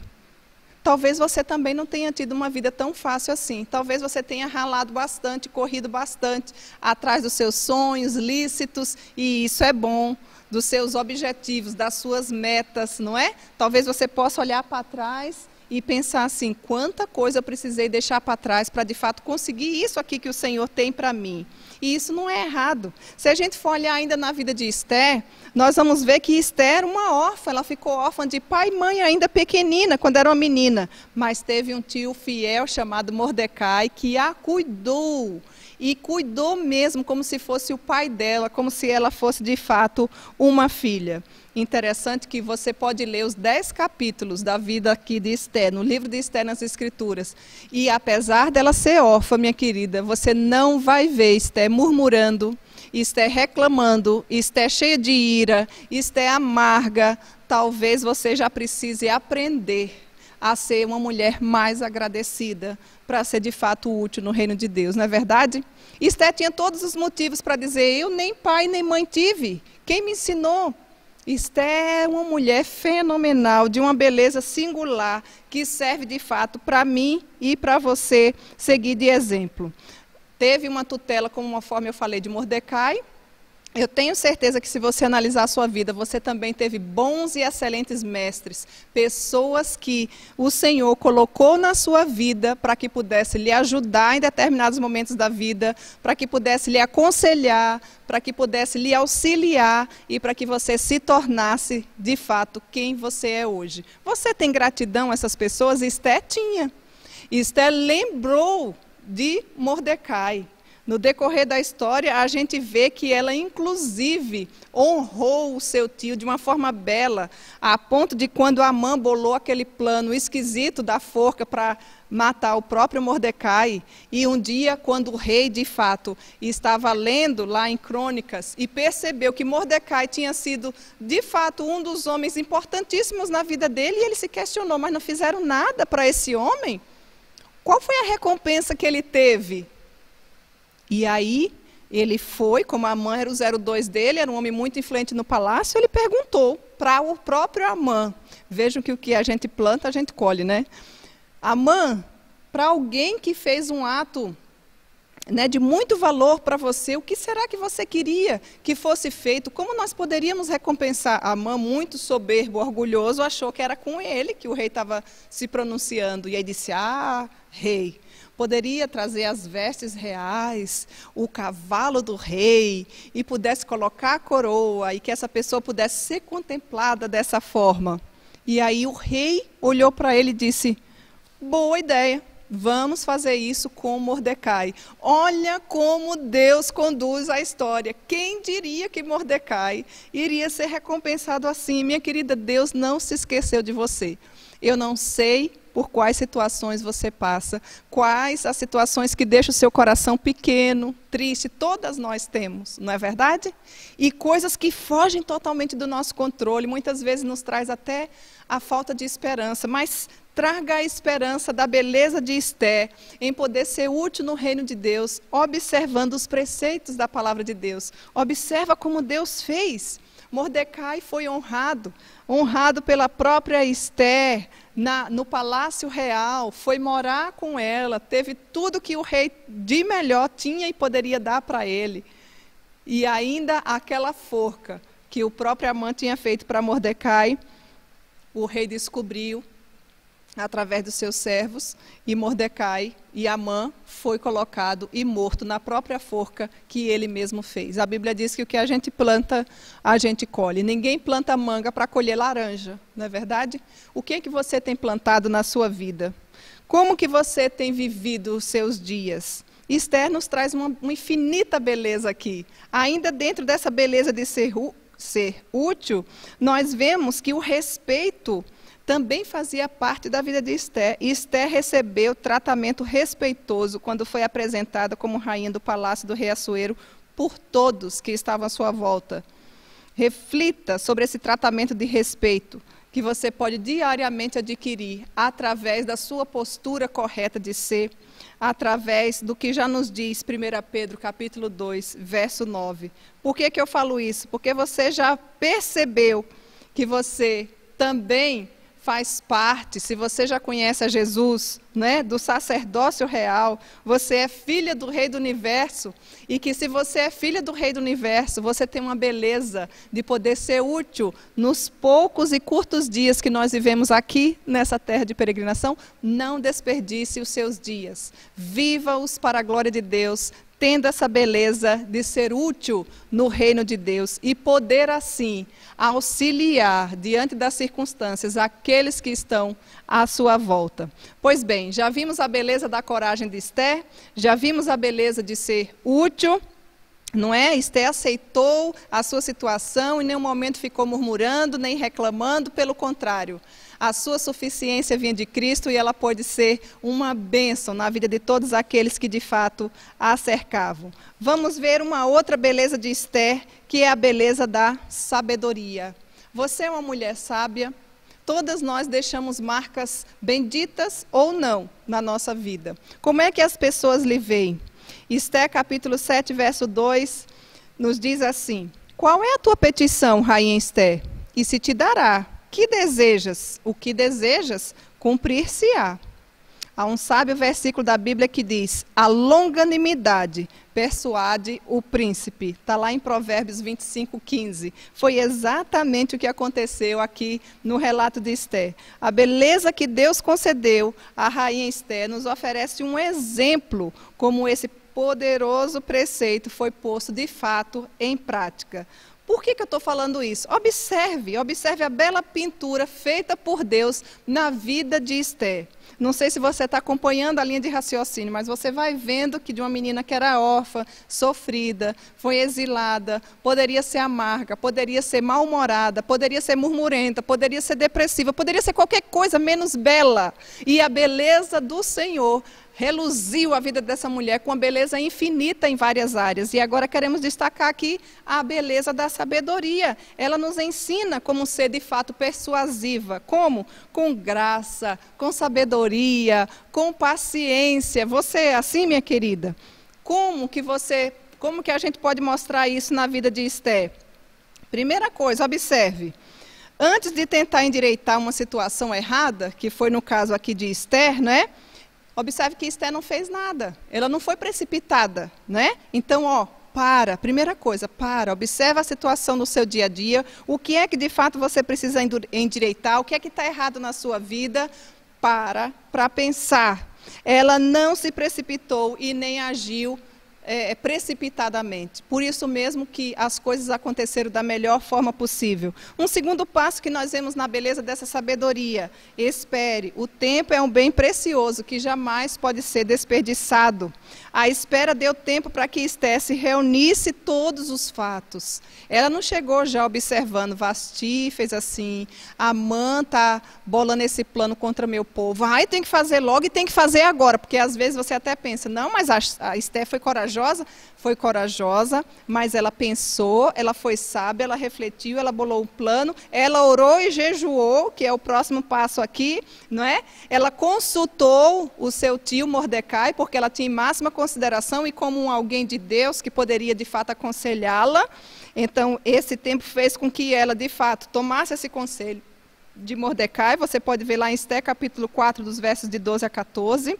Talvez você também não tenha tido uma vida tão fácil assim. Talvez você tenha ralado bastante, corrido bastante atrás dos seus sonhos lícitos, e isso é bom dos seus objetivos, das suas metas, não é? Talvez você possa olhar para trás e pensar assim: quanta coisa eu precisei deixar para trás para de fato conseguir isso aqui que o Senhor tem para mim. E isso não é errado. Se a gente for olhar ainda na vida de Esther, nós vamos ver que Esther era uma órfã, ela ficou órfã de pai e mãe ainda pequenina, quando era uma menina, mas teve um tio fiel chamado Mordecai que a cuidou e cuidou mesmo como se fosse o pai dela, como se ela fosse de fato uma filha. Interessante que você pode ler os dez capítulos da vida aqui de Esther, no livro de Esther nas Escrituras. E apesar dela ser órfã, minha querida, você não vai ver Esther murmurando, Esther reclamando, Esther cheia de ira, Esther amarga. Talvez você já precise aprender a ser uma mulher mais agradecida, para ser de fato útil no reino de Deus, não é verdade? Esté tinha todos os motivos para dizer: Eu nem pai nem mãe tive. Quem me ensinou? Esté é uma mulher fenomenal, de uma beleza singular, que serve de fato para mim e para você seguir de exemplo. Teve uma tutela, como uma forma eu falei, de Mordecai, eu tenho certeza que se você analisar a sua vida, você também teve bons e excelentes mestres, pessoas que o Senhor colocou na sua vida para que pudesse lhe ajudar em determinados momentos da vida, para que pudesse lhe aconselhar, para que pudesse lhe auxiliar e para que você se tornasse de fato quem você é hoje. Você tem gratidão a essas pessoas? Esté tinha. Esté lembrou de Mordecai. No decorrer da história, a gente vê que ela, inclusive, honrou o seu tio de uma forma bela, a ponto de quando Amã bolou aquele plano esquisito da forca para matar o próprio Mordecai, e um dia, quando o rei, de fato, estava lendo lá em Crônicas e percebeu que Mordecai tinha sido, de fato, um dos homens importantíssimos na vida dele, e ele se questionou: mas não fizeram nada para esse homem? Qual foi a recompensa que ele teve? E aí ele foi, como a Amã era o 02 dele, era um homem muito influente no palácio, ele perguntou para o próprio Amã. Vejam que o que a gente planta, a gente colhe, né? Amã, para alguém que fez um ato né, de muito valor para você, o que será que você queria que fosse feito? Como nós poderíamos recompensar? Amã, muito soberbo, orgulhoso, achou que era com ele que o rei estava se pronunciando. E aí disse: Ah, rei, poderia trazer as vestes reais, o cavalo do rei, e pudesse colocar a coroa, e que essa pessoa pudesse ser contemplada dessa forma. E aí o rei olhou para ele e disse: Boa ideia, vamos fazer isso com Mordecai. Olha como Deus conduz a história. Quem diria que Mordecai iria ser recompensado assim? Minha querida, Deus não se esqueceu de você. Eu não sei por quais situações você passa, quais as situações que deixam o seu coração pequeno, triste, todas nós temos, não é verdade? E coisas que fogem totalmente do nosso controle, muitas vezes nos traz até a falta de esperança, mas traga a esperança da beleza de Esté em poder ser útil no reino de Deus, observando os preceitos da palavra de Deus. Observa como Deus fez. Mordecai foi honrado, honrado pela própria Esther, na, no palácio real, foi morar com ela, teve tudo que o rei de melhor tinha e poderia dar para ele. E ainda aquela forca que o próprio Amã tinha feito para Mordecai, o rei descobriu através dos seus servos, e Mordecai e Amã foi colocado e morto na própria forca que ele mesmo fez. A Bíblia diz que o que a gente planta, a gente colhe. Ninguém planta manga para colher laranja, não é verdade? O que é que você tem plantado na sua vida? Como que você tem vivido os seus dias? Esther nos traz uma, uma infinita beleza aqui. Ainda dentro dessa beleza de ser, ser útil, nós vemos que o respeito também fazia parte da vida de Esther. E Esther recebeu tratamento respeitoso quando foi apresentada como rainha do palácio do rei Assuero por todos que estavam à sua volta. Reflita sobre esse tratamento de respeito que você pode diariamente adquirir através da sua postura correta de ser, através do que já nos diz 1 Pedro capítulo 2, verso 9. Por que, que eu falo isso? Porque você já percebeu que você também faz parte, se você já conhece a Jesus, né, do sacerdócio real, você é filha do Rei do Universo, e que se você é filha do Rei do Universo, você tem uma beleza de poder ser útil nos poucos e curtos dias que nós vivemos aqui nessa terra de peregrinação, não desperdice os seus dias. Viva-os para a glória de Deus, tendo essa beleza de ser útil no reino de Deus e poder assim auxiliar diante das circunstâncias aqueles que estão à sua volta. Pois bem, já vimos a beleza da coragem de Esther, já vimos a beleza de ser útil. Não é? Esther aceitou a sua situação, em nenhum momento ficou murmurando, nem reclamando, pelo contrário. A sua suficiência vinha de Cristo e ela pode ser uma bênção na vida de todos aqueles que de fato a cercavam. Vamos ver uma outra beleza de Esther, que é a beleza da sabedoria. Você é uma mulher sábia, todas nós deixamos marcas benditas ou não na nossa vida. Como é que as pessoas lhe veem? Esther capítulo 7, verso 2, nos diz assim: Qual é a tua petição, rainha Esther? E se te dará que desejas? O que desejas, cumprir-se-á. Há um sábio versículo da Bíblia que diz: A longanimidade persuade o príncipe. Está lá em Provérbios 25, 15. Foi exatamente o que aconteceu aqui no relato de Esther. A beleza que Deus concedeu à rainha Esther nos oferece um exemplo como esse poderoso preceito foi posto de fato em prática. Por que, que eu estou falando isso? Observe, observe a bela pintura feita por Deus na vida de Esther. Não sei se você está acompanhando a linha de raciocínio, mas você vai vendo que de uma menina que era órfã, sofrida, foi exilada, poderia ser amarga, poderia ser mal-humorada, poderia ser murmurenta, poderia ser depressiva, poderia ser qualquer coisa menos bela. E a beleza do Senhor reluziu a vida dessa mulher com uma beleza infinita em várias áreas. E agora queremos destacar aqui a beleza da sabedoria. Ela nos ensina como ser de fato persuasiva. Como? Com graça, com sabedoria, com paciência. Você é assim, minha querida? Como que você, como que a gente pode mostrar isso na vida de Esther? Primeira coisa, observe. Antes de tentar endireitar uma situação errada, que foi no caso aqui de Esther, né? Observe que Esté não fez nada. Ela não foi precipitada, né? Então, ó, para. Primeira coisa, para. Observa a situação no seu dia a dia. O que é que de fato você precisa endireitar? O que é que está errado na sua vida? Para, para pensar. Ela não se precipitou e nem agiu é, precipitadamente. Por isso mesmo que as coisas aconteceram da melhor forma possível. Um segundo passo que nós vemos na beleza dessa sabedoria: espere. O tempo é um bem precioso que jamais pode ser desperdiçado. A espera deu tempo para que Esté se reunisse todos os fatos. Ela não chegou já observando, Vasti fez assim, Amã está bolando esse plano contra meu povo. Ai, tem que fazer logo e tem que fazer agora, porque às vezes você até pensa, não, mas a, Esté foi corajosa. Foi corajosa, mas ela pensou, ela foi sábia, ela refletiu, ela bolou um plano, ela orou e jejuou, que é o próximo passo aqui, não é? Ela consultou o seu tio Mordecai, porque ela tinha máxima consideração e como alguém de Deus que poderia de fato aconselhá-la. Então, esse tempo fez com que ela, de fato, tomasse esse conselho de Mordecai. Você pode ver lá em Esté, capítulo 4, dos versos de 12 a 14.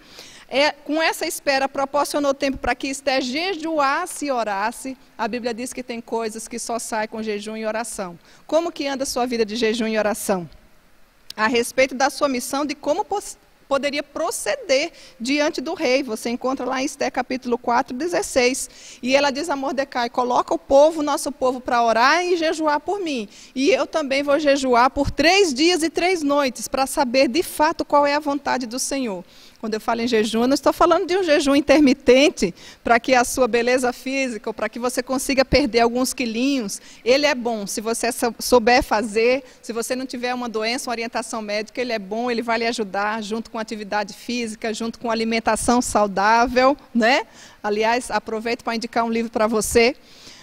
É, com essa espera, proporcionou tempo para que Esté jejuasse e orasse. A Bíblia diz que tem coisas que só saem com jejum e oração. Como que anda a sua vida de jejum e oração? A respeito da sua missão, de como poderia proceder diante do rei. Você encontra lá em Esté capítulo 4, 16. E ela diz a Mordecai: coloca o povo, nosso povo, para orar e jejuar por mim. E eu também vou jejuar por três dias e três noites, para saber de fato qual é a vontade do Senhor. Quando eu falo em jejum, eu não estou falando de um jejum intermitente para que a sua beleza física, ou para que você consiga perder alguns quilinhos. Ele é bom, se você souber fazer, se você não tiver uma doença, uma orientação médica, ele é bom, ele vai lhe ajudar junto com atividade física, junto com alimentação saudável, né? Aliás, aproveito para indicar um livro para você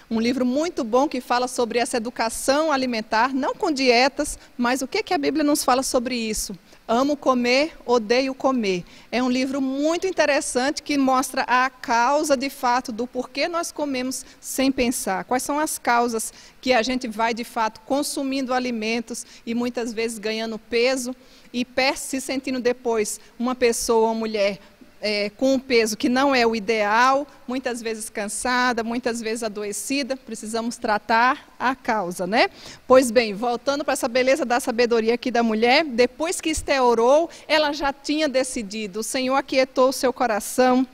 um livro muito bom que fala sobre essa educação alimentar, não com dietas, mas o que, que a Bíblia nos fala sobre isso? Amo comer, odeio comer. É um livro muito interessante que mostra a causa de fato do porquê nós comemos sem pensar. Quais são as causas que a gente vai de fato consumindo alimentos e muitas vezes ganhando peso e se sentindo depois uma pessoa, uma mulher é, com um peso que não é o ideal, muitas vezes cansada, muitas vezes adoecida, precisamos tratar a causa, né? Pois bem, voltando para essa beleza da sabedoria aqui da mulher, depois que Esté orou, ela já tinha decidido, o Senhor aquietou o seu coração,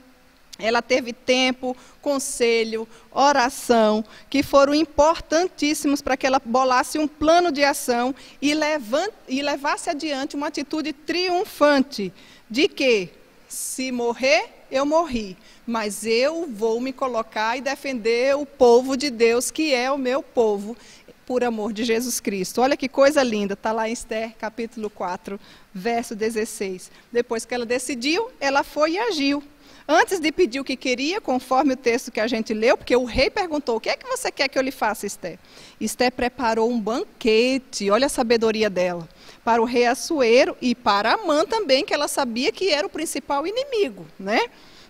ela teve tempo, conselho, oração, que foram importantíssimos para que ela bolasse um plano de ação e, levante, e levasse adiante uma atitude triunfante. De quê? Se morrer, eu morri, mas eu vou me colocar e defender o povo de Deus, que é o meu povo, por amor de Jesus Cristo. Olha que coisa linda, está lá em Esther, capítulo 4, verso 16. Depois que ela decidiu, ela foi e agiu. Antes de pedir o que queria, conforme o texto que a gente leu, porque o rei perguntou: O que é que você quer que eu lhe faça, Esther? Esther preparou um banquete, olha a sabedoria dela para o rei Assuero e para Amã também, que ela sabia que era o principal inimigo, né?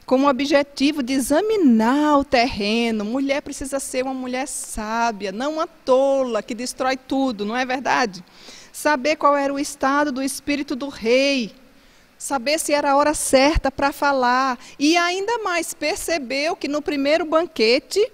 Com o objetivo de examinar o terreno. Mulher precisa ser uma mulher sábia, não uma tola que destrói tudo, não é verdade? Saber qual era o estado do espírito do rei, saber se era a hora certa para falar. E ainda mais, percebeu que no primeiro banquete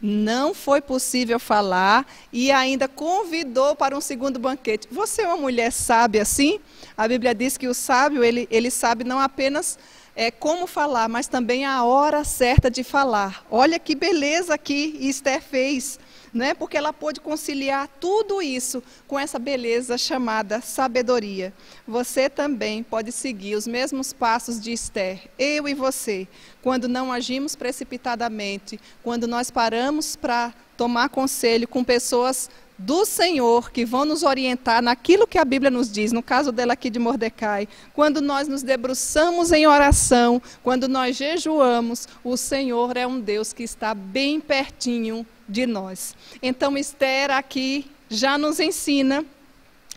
não foi possível falar e ainda convidou para um segundo banquete. Você é uma mulher sábia assim? A Bíblia diz que o sábio, ele, ele sabe não apenas é, como falar, mas também a hora certa de falar. Olha que beleza que Esther fez né? porque ela pôde conciliar tudo isso com essa beleza chamada sabedoria. Você também pode seguir os mesmos passos de Esther, eu e você, quando não agimos precipitadamente, quando nós paramos para tomar conselho com pessoas do Senhor que vão nos orientar naquilo que a Bíblia nos diz, no caso dela aqui de Mordecai, quando nós nos debruçamos em oração, quando nós jejuamos, o Senhor é um Deus que está bem pertinho de nós. Então, Esther aqui já nos ensina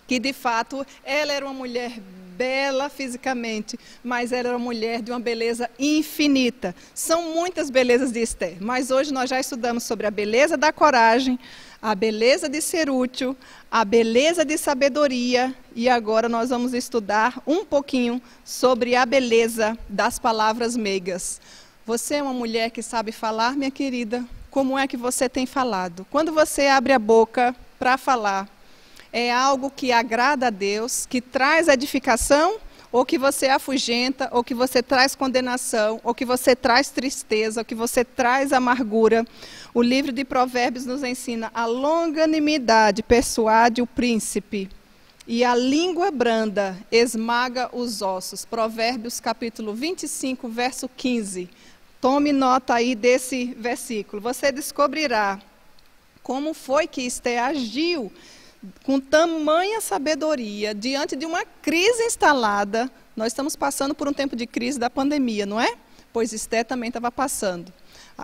que, de fato, ela era uma mulher bela fisicamente, mas ela era uma mulher de uma beleza infinita. São muitas belezas de Esther, mas hoje nós já estudamos sobre a beleza da coragem, a beleza de ser útil, a beleza de sabedoria e agora nós vamos estudar um pouquinho sobre a beleza das palavras meigas. Você é uma mulher que sabe falar, minha querida? Como é que você tem falado. Quando você abre a boca para falar, é algo que agrada a Deus, que traz edificação, ou que você afugenta, ou que você traz condenação, ou que você traz tristeza, ou que você traz amargura. O livro de Provérbios nos ensina a longanimidade persuade o príncipe e a língua branda esmaga os ossos. Provérbios capítulo 25, verso 15. Tome nota aí desse versículo. Você descobrirá como foi que Esté agiu com tamanha sabedoria diante de uma crise instalada. Nós estamos passando por um tempo de crise da pandemia, não é? Pois Esté também estava passando.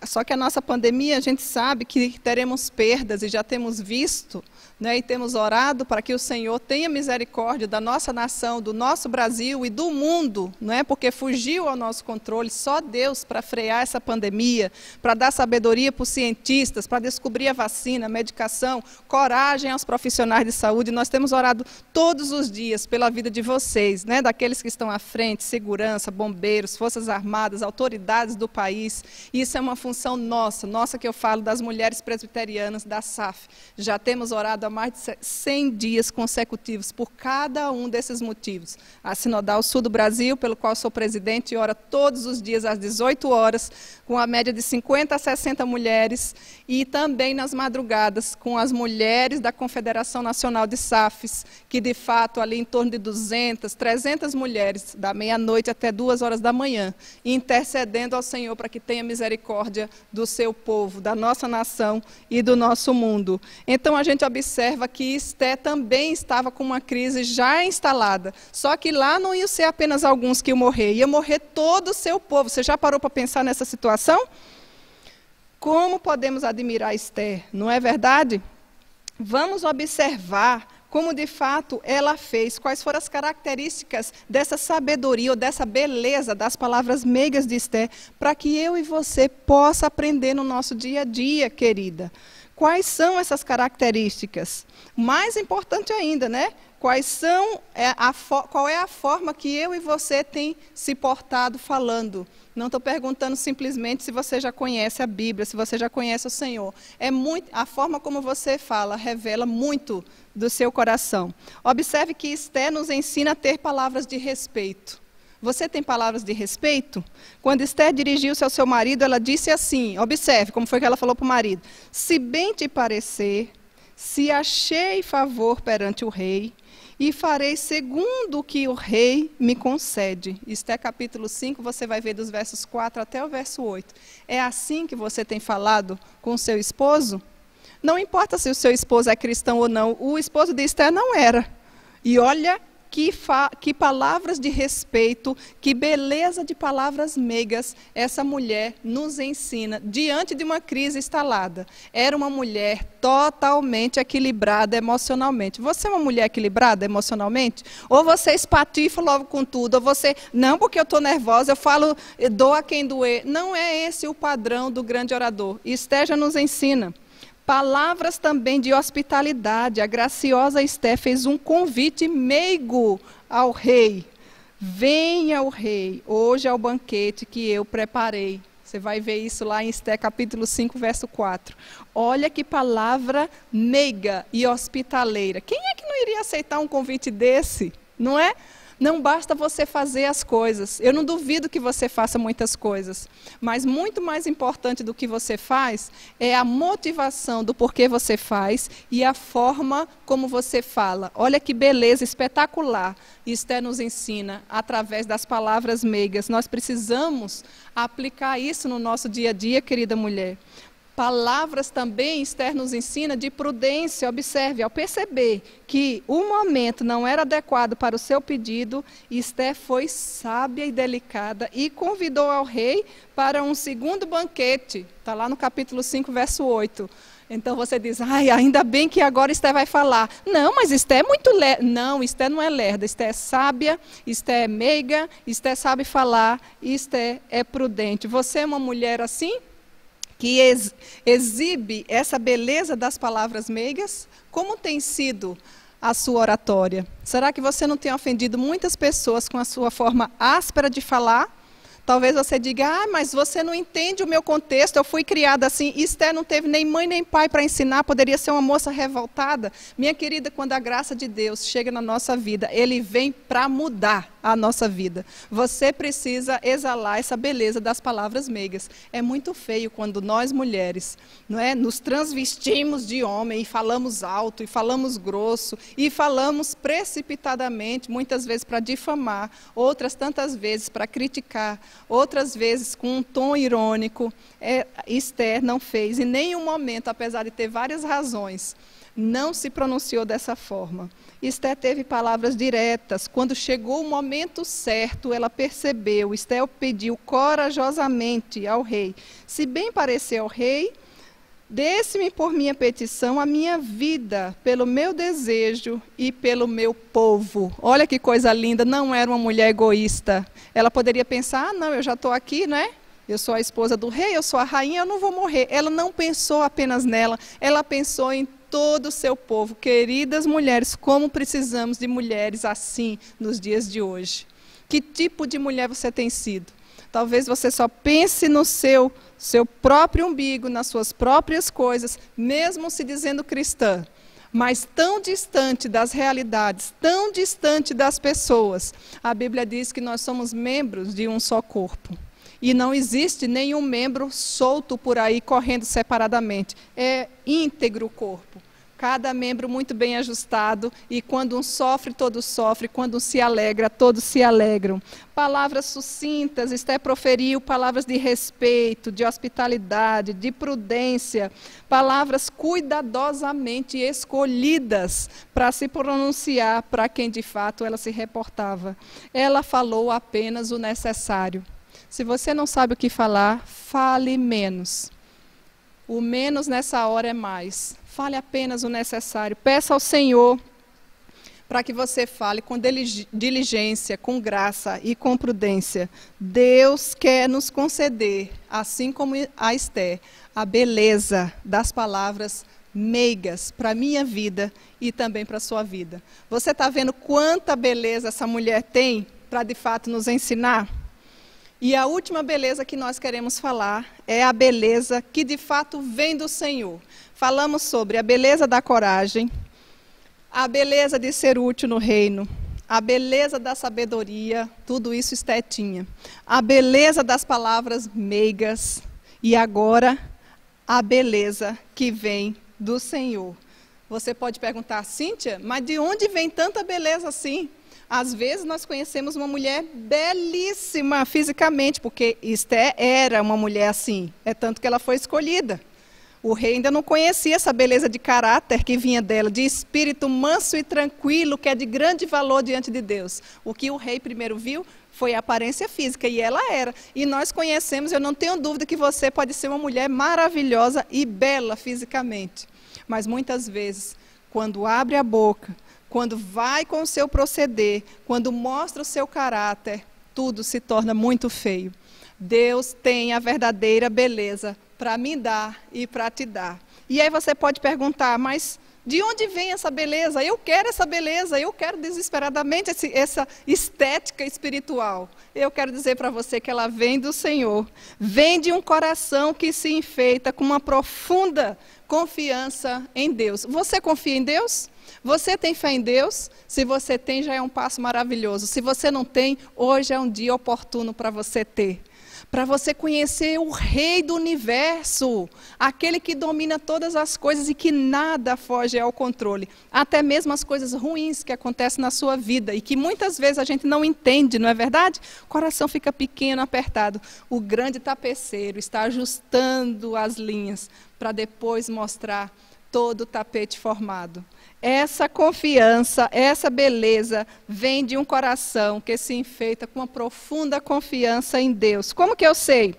Só que a nossa pandemia, a gente sabe que teremos perdas e já temos visto né, e temos orado para que o Senhor tenha misericórdia da nossa nação, do nosso Brasil e do mundo, não é? Porque fugiu ao nosso controle só Deus para frear essa pandemia, para dar sabedoria para os cientistas, para descobrir a vacina, a medicação, coragem aos profissionais de saúde. Nós temos orado todos os dias pela vida de vocês, né? Daqueles que estão à frente, segurança, bombeiros, forças armadas, autoridades do país. Isso é uma função nossa, nossa que eu falo das mulheres presbiterianas da SAF. Já temos orado há mais de 100 dias consecutivos por cada um desses motivos. A Sinodal Sul do Brasil, pelo qual sou presidente, ora todos os dias às 18 horas, com a média de 50 a 60 mulheres, e também nas madrugadas, com as mulheres da Confederação Nacional de SAFs, que de fato ali em torno de 200, 300 mulheres, da meia-noite até duas horas da manhã, intercedendo ao Senhor para que tenha misericórdia do seu povo, da nossa nação e do nosso mundo. Então a gente observa observa que Esté também estava com uma crise já instalada. Só que lá não iam ser apenas alguns que iam morrer, ia morrer todo o seu povo. Você já parou para pensar nessa situação? Como podemos admirar Esther, não é verdade? Vamos observar como de fato ela fez, quais foram as características dessa sabedoria ou dessa beleza das palavras meigas de Esther, para que eu e você possa aprender no nosso dia a dia, querida. Quais são essas características? Mais importante ainda, né? Quais são é, a, qual é a forma que eu e você tem se portado falando? Não estou perguntando simplesmente se você já conhece a Bíblia, se você já conhece o Senhor. É muito, a forma como você fala revela muito do seu coração. Observe que Esté nos ensina a ter palavras de respeito. Você tem palavras de respeito? Quando Esther dirigiu-se ao seu marido, ela disse assim: observe como foi que ela falou para o marido: Se bem te parecer, se achei favor perante o rei, e farei segundo o que o rei me concede. Esther capítulo 5, você vai ver dos versos 4 até o verso 8. É assim que você tem falado com seu esposo? Não importa se o seu esposo é cristão ou não, o esposo de Esther não era. E olha que, que palavras de respeito, que beleza de palavras meigas essa mulher nos ensina diante de uma crise instalada. Era uma mulher totalmente equilibrada emocionalmente. Você é uma mulher equilibrada emocionalmente? Ou você espatifa logo com tudo, ou você, não porque eu estou nervosa, eu falo, dou a quem doer. Não é esse o padrão do grande orador. Esteja nos ensina. Palavras também de hospitalidade. A graciosa Esté fez um convite meigo ao rei. Venha o rei, hoje é o banquete que eu preparei. Você vai ver isso lá em Esté capítulo 5, verso 4. Olha que palavra meiga e hospitaleira. Quem é que não iria aceitar um convite desse? Não é? Não basta você fazer as coisas. Eu não duvido que você faça muitas coisas. Mas muito mais importante do que você faz é a motivação do porquê você faz e a forma como você fala. Olha que beleza espetacular. Esther nos ensina através das palavras meigas. Nós precisamos aplicar isso no nosso dia a dia, querida mulher. Palavras também, Esther nos ensina de prudência. Observe, ao perceber que o momento não era adequado para o seu pedido, Esther foi sábia e delicada e convidou ao rei para um segundo banquete. Está lá no capítulo 5, verso 8. Então você diz, ai, ainda bem que agora Esther vai falar. Não, mas Esther é muito lerda. Não, Esther não é lerda. Esther é sábia, Esther é meiga, Esther sabe falar, Esther é prudente. Você é uma mulher assim? Que ex, exibe essa beleza das palavras meigas, como tem sido a sua oratória? Será que você não tem ofendido muitas pessoas com a sua forma áspera de falar? Talvez você diga, ah, mas você não entende o meu contexto, eu fui criada assim. Esther não teve nem mãe nem pai para ensinar, poderia ser uma moça revoltada. Minha querida, quando a graça de Deus chega na nossa vida, ele vem para mudar a nossa vida. Você precisa exalar essa beleza das palavras meigas. É muito feio quando nós mulheres, não é, nos transvestimos de homem e falamos alto e falamos grosso e falamos precipitadamente, muitas vezes para difamar, outras tantas vezes para criticar, outras vezes com um tom irônico. É, Esther não fez em nenhum momento, apesar de ter várias razões, não se pronunciou dessa forma. Esther teve palavras diretas. Quando chegou o momento certo, ela percebeu. Esther pediu corajosamente ao rei: Se bem parecer ao rei, Desse-me por minha petição a minha vida, pelo meu desejo e pelo meu povo. Olha que coisa linda, não era uma mulher egoísta. Ela poderia pensar: ah, não, eu já estou aqui, né? Eu sou a esposa do rei, eu sou a rainha, eu não vou morrer. Ela não pensou apenas nela, ela pensou em todo o seu povo. Queridas mulheres, como precisamos de mulheres assim nos dias de hoje. Que tipo de mulher você tem sido? Talvez você só pense no seu, seu próprio umbigo, nas suas próprias coisas, mesmo se dizendo cristã, mas tão distante das realidades, tão distante das pessoas. A Bíblia diz que nós somos membros de um só corpo. E não existe nenhum membro solto por aí correndo separadamente. É íntegro o corpo cada membro muito bem ajustado, e quando um sofre, todos sofrem, quando um se alegra, todos se alegram. Palavras sucintas, Esté proferiu palavras de respeito, de hospitalidade, de prudência, palavras cuidadosamente escolhidas para se pronunciar para quem de fato ela se reportava. Ela falou apenas o necessário. Se você não sabe o que falar, fale menos. O menos nessa hora é mais. Fale apenas o necessário. Peça ao Senhor para que você fale com diligência, com graça e com prudência. Deus quer nos conceder, assim como a Esther, a beleza das palavras meigas para a minha vida e também para a sua vida. Você está vendo quanta beleza essa mulher tem para de fato nos ensinar? E a última beleza que nós queremos falar é a beleza que de fato vem do Senhor. Falamos sobre a beleza da coragem, a beleza de ser útil no reino, a beleza da sabedoria, tudo isso estetinha. A beleza das palavras meigas e agora a beleza que vem do Senhor. Você pode perguntar, Cíntia, mas de onde vem tanta beleza assim? Às vezes nós conhecemos uma mulher belíssima fisicamente, porque Esté era uma mulher assim, é tanto que ela foi escolhida. O rei ainda não conhecia essa beleza de caráter que vinha dela, de espírito manso e tranquilo, que é de grande valor diante de Deus. O que o rei primeiro viu foi a aparência física, e ela era. E nós conhecemos, eu não tenho dúvida que você pode ser uma mulher maravilhosa e bela fisicamente. Mas muitas vezes, quando abre a boca, quando vai com o seu proceder, quando mostra o seu caráter, tudo se torna muito feio. Deus tem a verdadeira beleza para me dar e para te dar. E aí você pode perguntar, mas de onde vem essa beleza? Eu quero essa beleza, eu quero desesperadamente esse, essa estética espiritual. Eu quero dizer para você que ela vem do Senhor, vem de um coração que se enfeita com uma profunda confiança em Deus. Você confia em Deus? Você tem fé em Deus? Se você tem, já é um passo maravilhoso. Se você não tem, hoje é um dia oportuno para você ter para você conhecer o Rei do universo, aquele que domina todas as coisas e que nada foge ao controle, até mesmo as coisas ruins que acontecem na sua vida e que muitas vezes a gente não entende, não é verdade? O coração fica pequeno, apertado. O grande tapeceiro está ajustando as linhas para depois mostrar todo o tapete formado. Essa confiança, essa beleza vem de um coração que se enfeita com uma profunda confiança em Deus. Como que eu sei?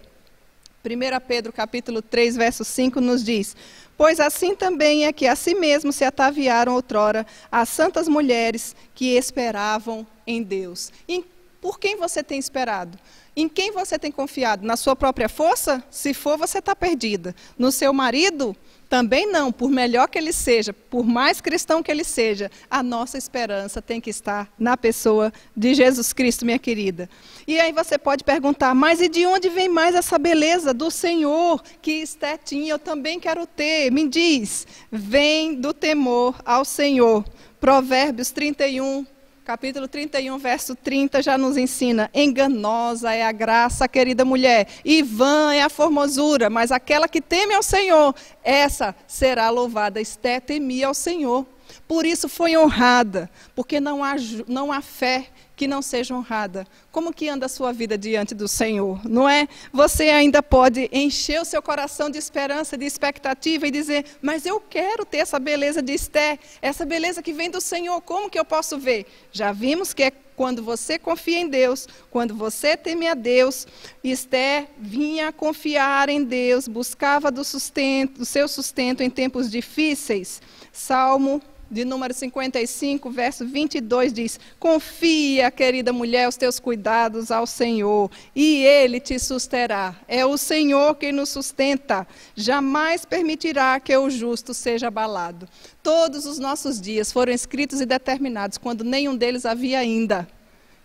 1 Pedro capítulo 3, verso 5 nos diz: Pois assim também é que a si mesmo se ataviaram outrora as santas mulheres que esperavam em Deus. E por quem você tem esperado? Em quem você tem confiado? Na sua própria força? Se for, você está perdida. No seu marido? Também não, por melhor que ele seja, por mais cristão que ele seja, a nossa esperança tem que estar na pessoa de Jesus Cristo, minha querida. E aí você pode perguntar, mas e de onde vem mais essa beleza do Senhor que Esté tinha? Eu também quero ter. Me diz, vem do temor ao Senhor. Provérbios 31, capítulo 31, verso 30, já nos ensina: enganosa é a graça, querida mulher, e vã é a formosura, mas aquela que teme ao Senhor, essa será louvada. Esté temia ao Senhor. Por isso foi honrada, porque não há, não há fé que não seja honrada. Como que anda a sua vida diante do Senhor? Não é? Você ainda pode encher o seu coração de esperança, de expectativa e dizer: "Mas eu quero ter essa beleza de Esté, essa beleza que vem do Senhor. Como que eu posso ver?" Já vimos que é quando você confia em Deus, quando você teme a Deus, Esté vinha confiar em Deus, buscava do sustento, do seu sustento em tempos difíceis. Salmo de número 55, verso 22 diz: Confia, querida mulher, os teus cuidados ao Senhor, e ele te susterá. É o Senhor quem nos sustenta. Jamais permitirá que o justo seja abalado. Todos os nossos dias foram escritos e determinados quando nenhum deles havia ainda,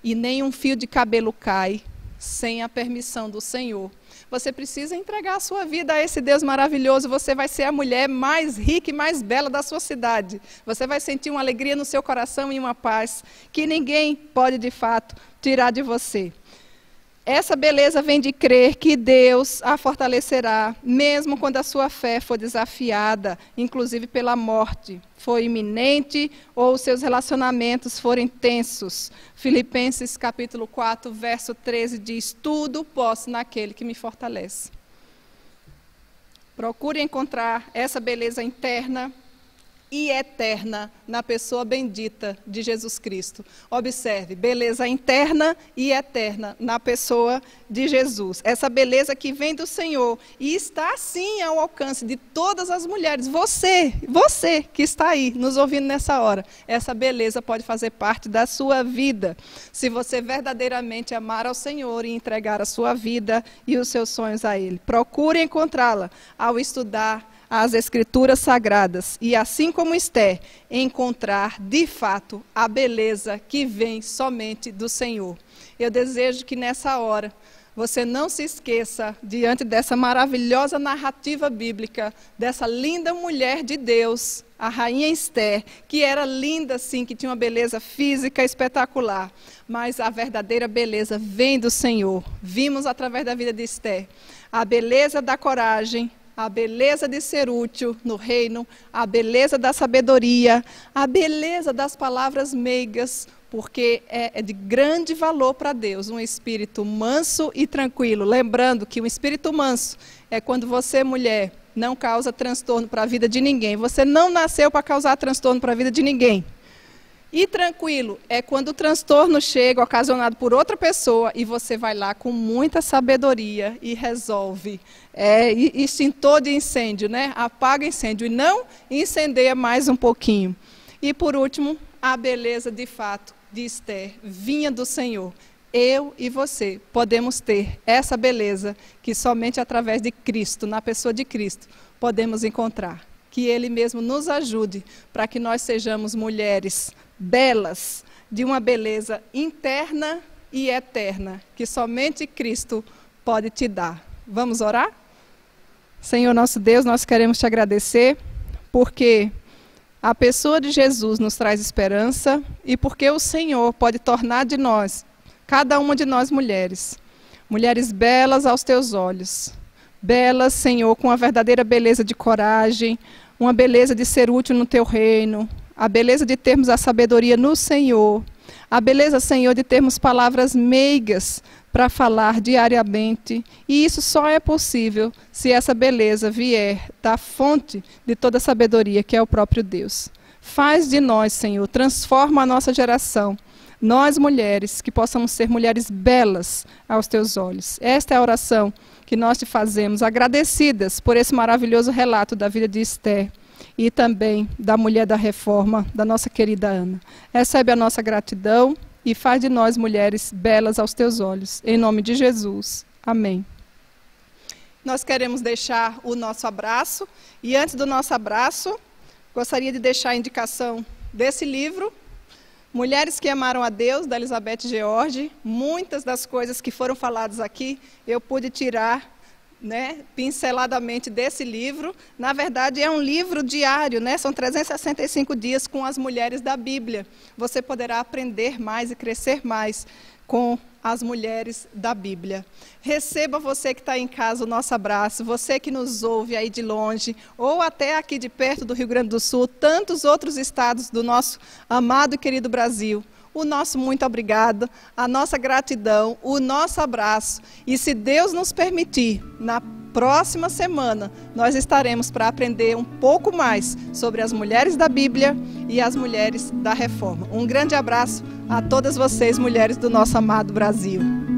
e nenhum fio de cabelo cai sem a permissão do Senhor. Você precisa entregar a sua vida a esse Deus maravilhoso. Você vai ser a mulher mais rica e mais bela da sua cidade. Você vai sentir uma alegria no seu coração e uma paz que ninguém pode de fato tirar de você. Essa beleza vem de crer que Deus a fortalecerá, mesmo quando a sua fé for desafiada, inclusive pela morte, for iminente ou seus relacionamentos forem tensos. Filipenses capítulo 4, verso 13 diz: Tudo posso naquele que me fortalece. Procure encontrar essa beleza interna e eterna na pessoa bendita de Jesus Cristo. Observe, beleza interna e eterna na pessoa de Jesus. Essa beleza que vem do Senhor e está sim ao alcance de todas as mulheres. Você, você que está aí nos ouvindo nessa hora, essa beleza pode fazer parte da sua vida. Se você verdadeiramente amar ao Senhor e entregar a sua vida e os seus sonhos a Ele. Procure encontrá-la ao estudar as Escrituras Sagradas e, assim como Esther, encontrar de fato a beleza que vem somente do Senhor. Eu desejo que nessa hora você não se esqueça, diante dessa maravilhosa narrativa bíblica, dessa linda mulher de Deus, a rainha Esther, que era linda sim, que tinha uma beleza física espetacular, mas a verdadeira beleza vem do Senhor. Vimos através da vida de Esther a beleza da coragem, a beleza de ser útil no reino, a beleza da sabedoria, a beleza das palavras meigas, porque é, é de grande valor para Deus um espírito manso e tranquilo. Lembrando que um espírito manso é quando você, mulher, não causa transtorno para a vida de ninguém. Você não nasceu para causar transtorno para a vida de ninguém. E tranquilo é quando o transtorno chega ocasionado por outra pessoa e você vai lá com muita sabedoria e resolve. É, extintor de incêndio, né? Apaga incêndio e não incendeia mais um pouquinho. E por último, a beleza de fato de Esther vinha do Senhor. Eu e você podemos ter essa beleza que somente através de Cristo, na pessoa de Cristo, podemos encontrar. Que Ele mesmo nos ajude para que nós sejamos mulheres belas, de uma beleza interna e eterna, que somente Cristo pode te dar. Vamos orar? Senhor nosso Deus, nós queremos te agradecer porque a pessoa de Jesus nos traz esperança e porque o Senhor pode tornar de nós, cada uma de nós mulheres, mulheres belas aos teus olhos. Belas, Senhor, com a verdadeira beleza de coragem, uma beleza de ser útil no teu reino, a beleza de termos a sabedoria no Senhor, a beleza, Senhor, de termos palavras meigas para falar diariamente. E isso só é possível se essa beleza vier da fonte de toda sabedoria, que é o próprio Deus. Faz de nós, Senhor, transforma a nossa geração. Nós, mulheres, que possamos ser mulheres belas aos teus olhos. Esta é a oração que nós te fazemos, agradecidas por esse maravilhoso relato da vida de Esther e também da mulher da reforma, da nossa querida Ana. Recebe a nossa gratidão e faz de nós mulheres belas aos teus olhos. Em nome de Jesus. Amém. Nós queremos deixar o nosso abraço e antes do nosso abraço, gostaria de deixar a indicação desse livro, Mulheres que Amaram a Deus, da Elizabeth George. Muitas das coisas que foram faladas aqui eu pude tirar né, pinceladamente desse livro. Na verdade, é um livro diário, né? São 365 dias com as mulheres da Bíblia. Você poderá aprender mais e crescer mais com as mulheres da Bíblia. Receba você que está em casa o nosso abraço, você que nos ouve aí de longe, ou até aqui de perto do Rio Grande do Sul, tantos outros estados do nosso amado e querido Brasil o nosso muito obrigado, a nossa gratidão, o nosso abraço. E se Deus nos permitir, na próxima semana, nós estaremos para aprender um pouco mais sobre as mulheres da Bíblia e as mulheres da reforma. Um grande abraço a todas vocês, mulheres do nosso amado Brasil.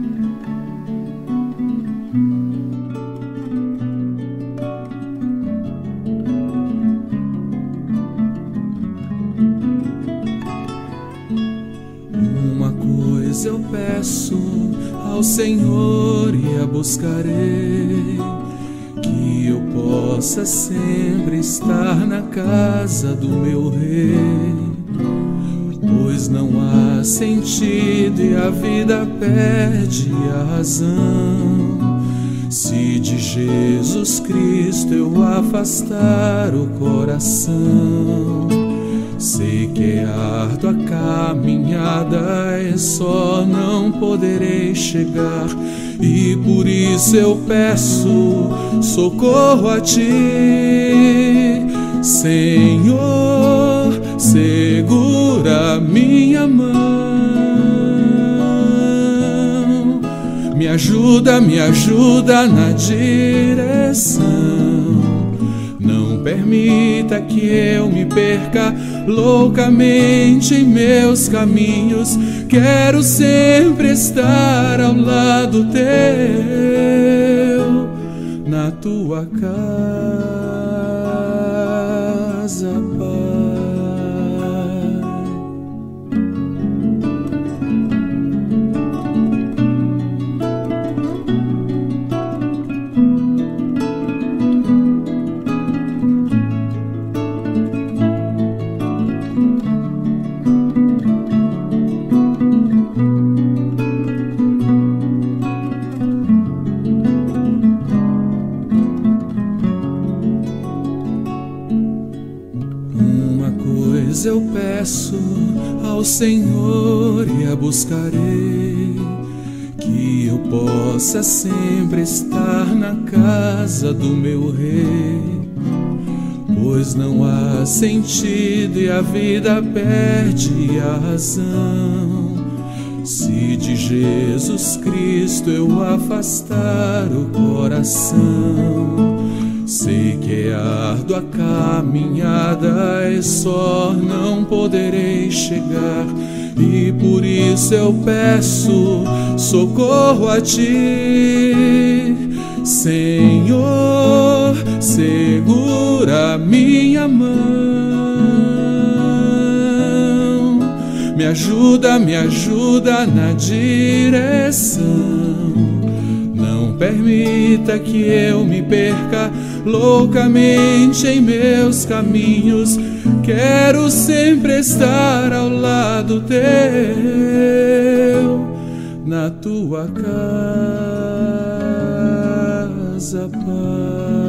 Eu peço ao Senhor e a buscarei, que eu possa sempre estar na casa do meu Rei. Pois não há sentido e a vida perde a razão. Se de Jesus Cristo eu afastar o coração. Sei que é árdua a caminhada, é só não poderei chegar. E por isso eu peço socorro a ti, Senhor, segura minha mão, me ajuda, me ajuda na direção permita que eu me perca loucamente em meus caminhos. Quero sempre estar ao lado teu, na tua casa, peço ao Senhor e a buscarei, que eu possa sempre estar na casa do meu Rei. Pois não há sentido e a vida perde a razão. Se de Jesus Cristo eu afastar o coração Sei que é árdua a caminhada e só não poderei chegar. E por isso eu peço socorro a ti, Senhor, segura minha mão. Me ajuda, me ajuda na direção permita que eu me perca loucamente em meus caminhos. Quero sempre estar ao lado teu, na tua casa, Pai.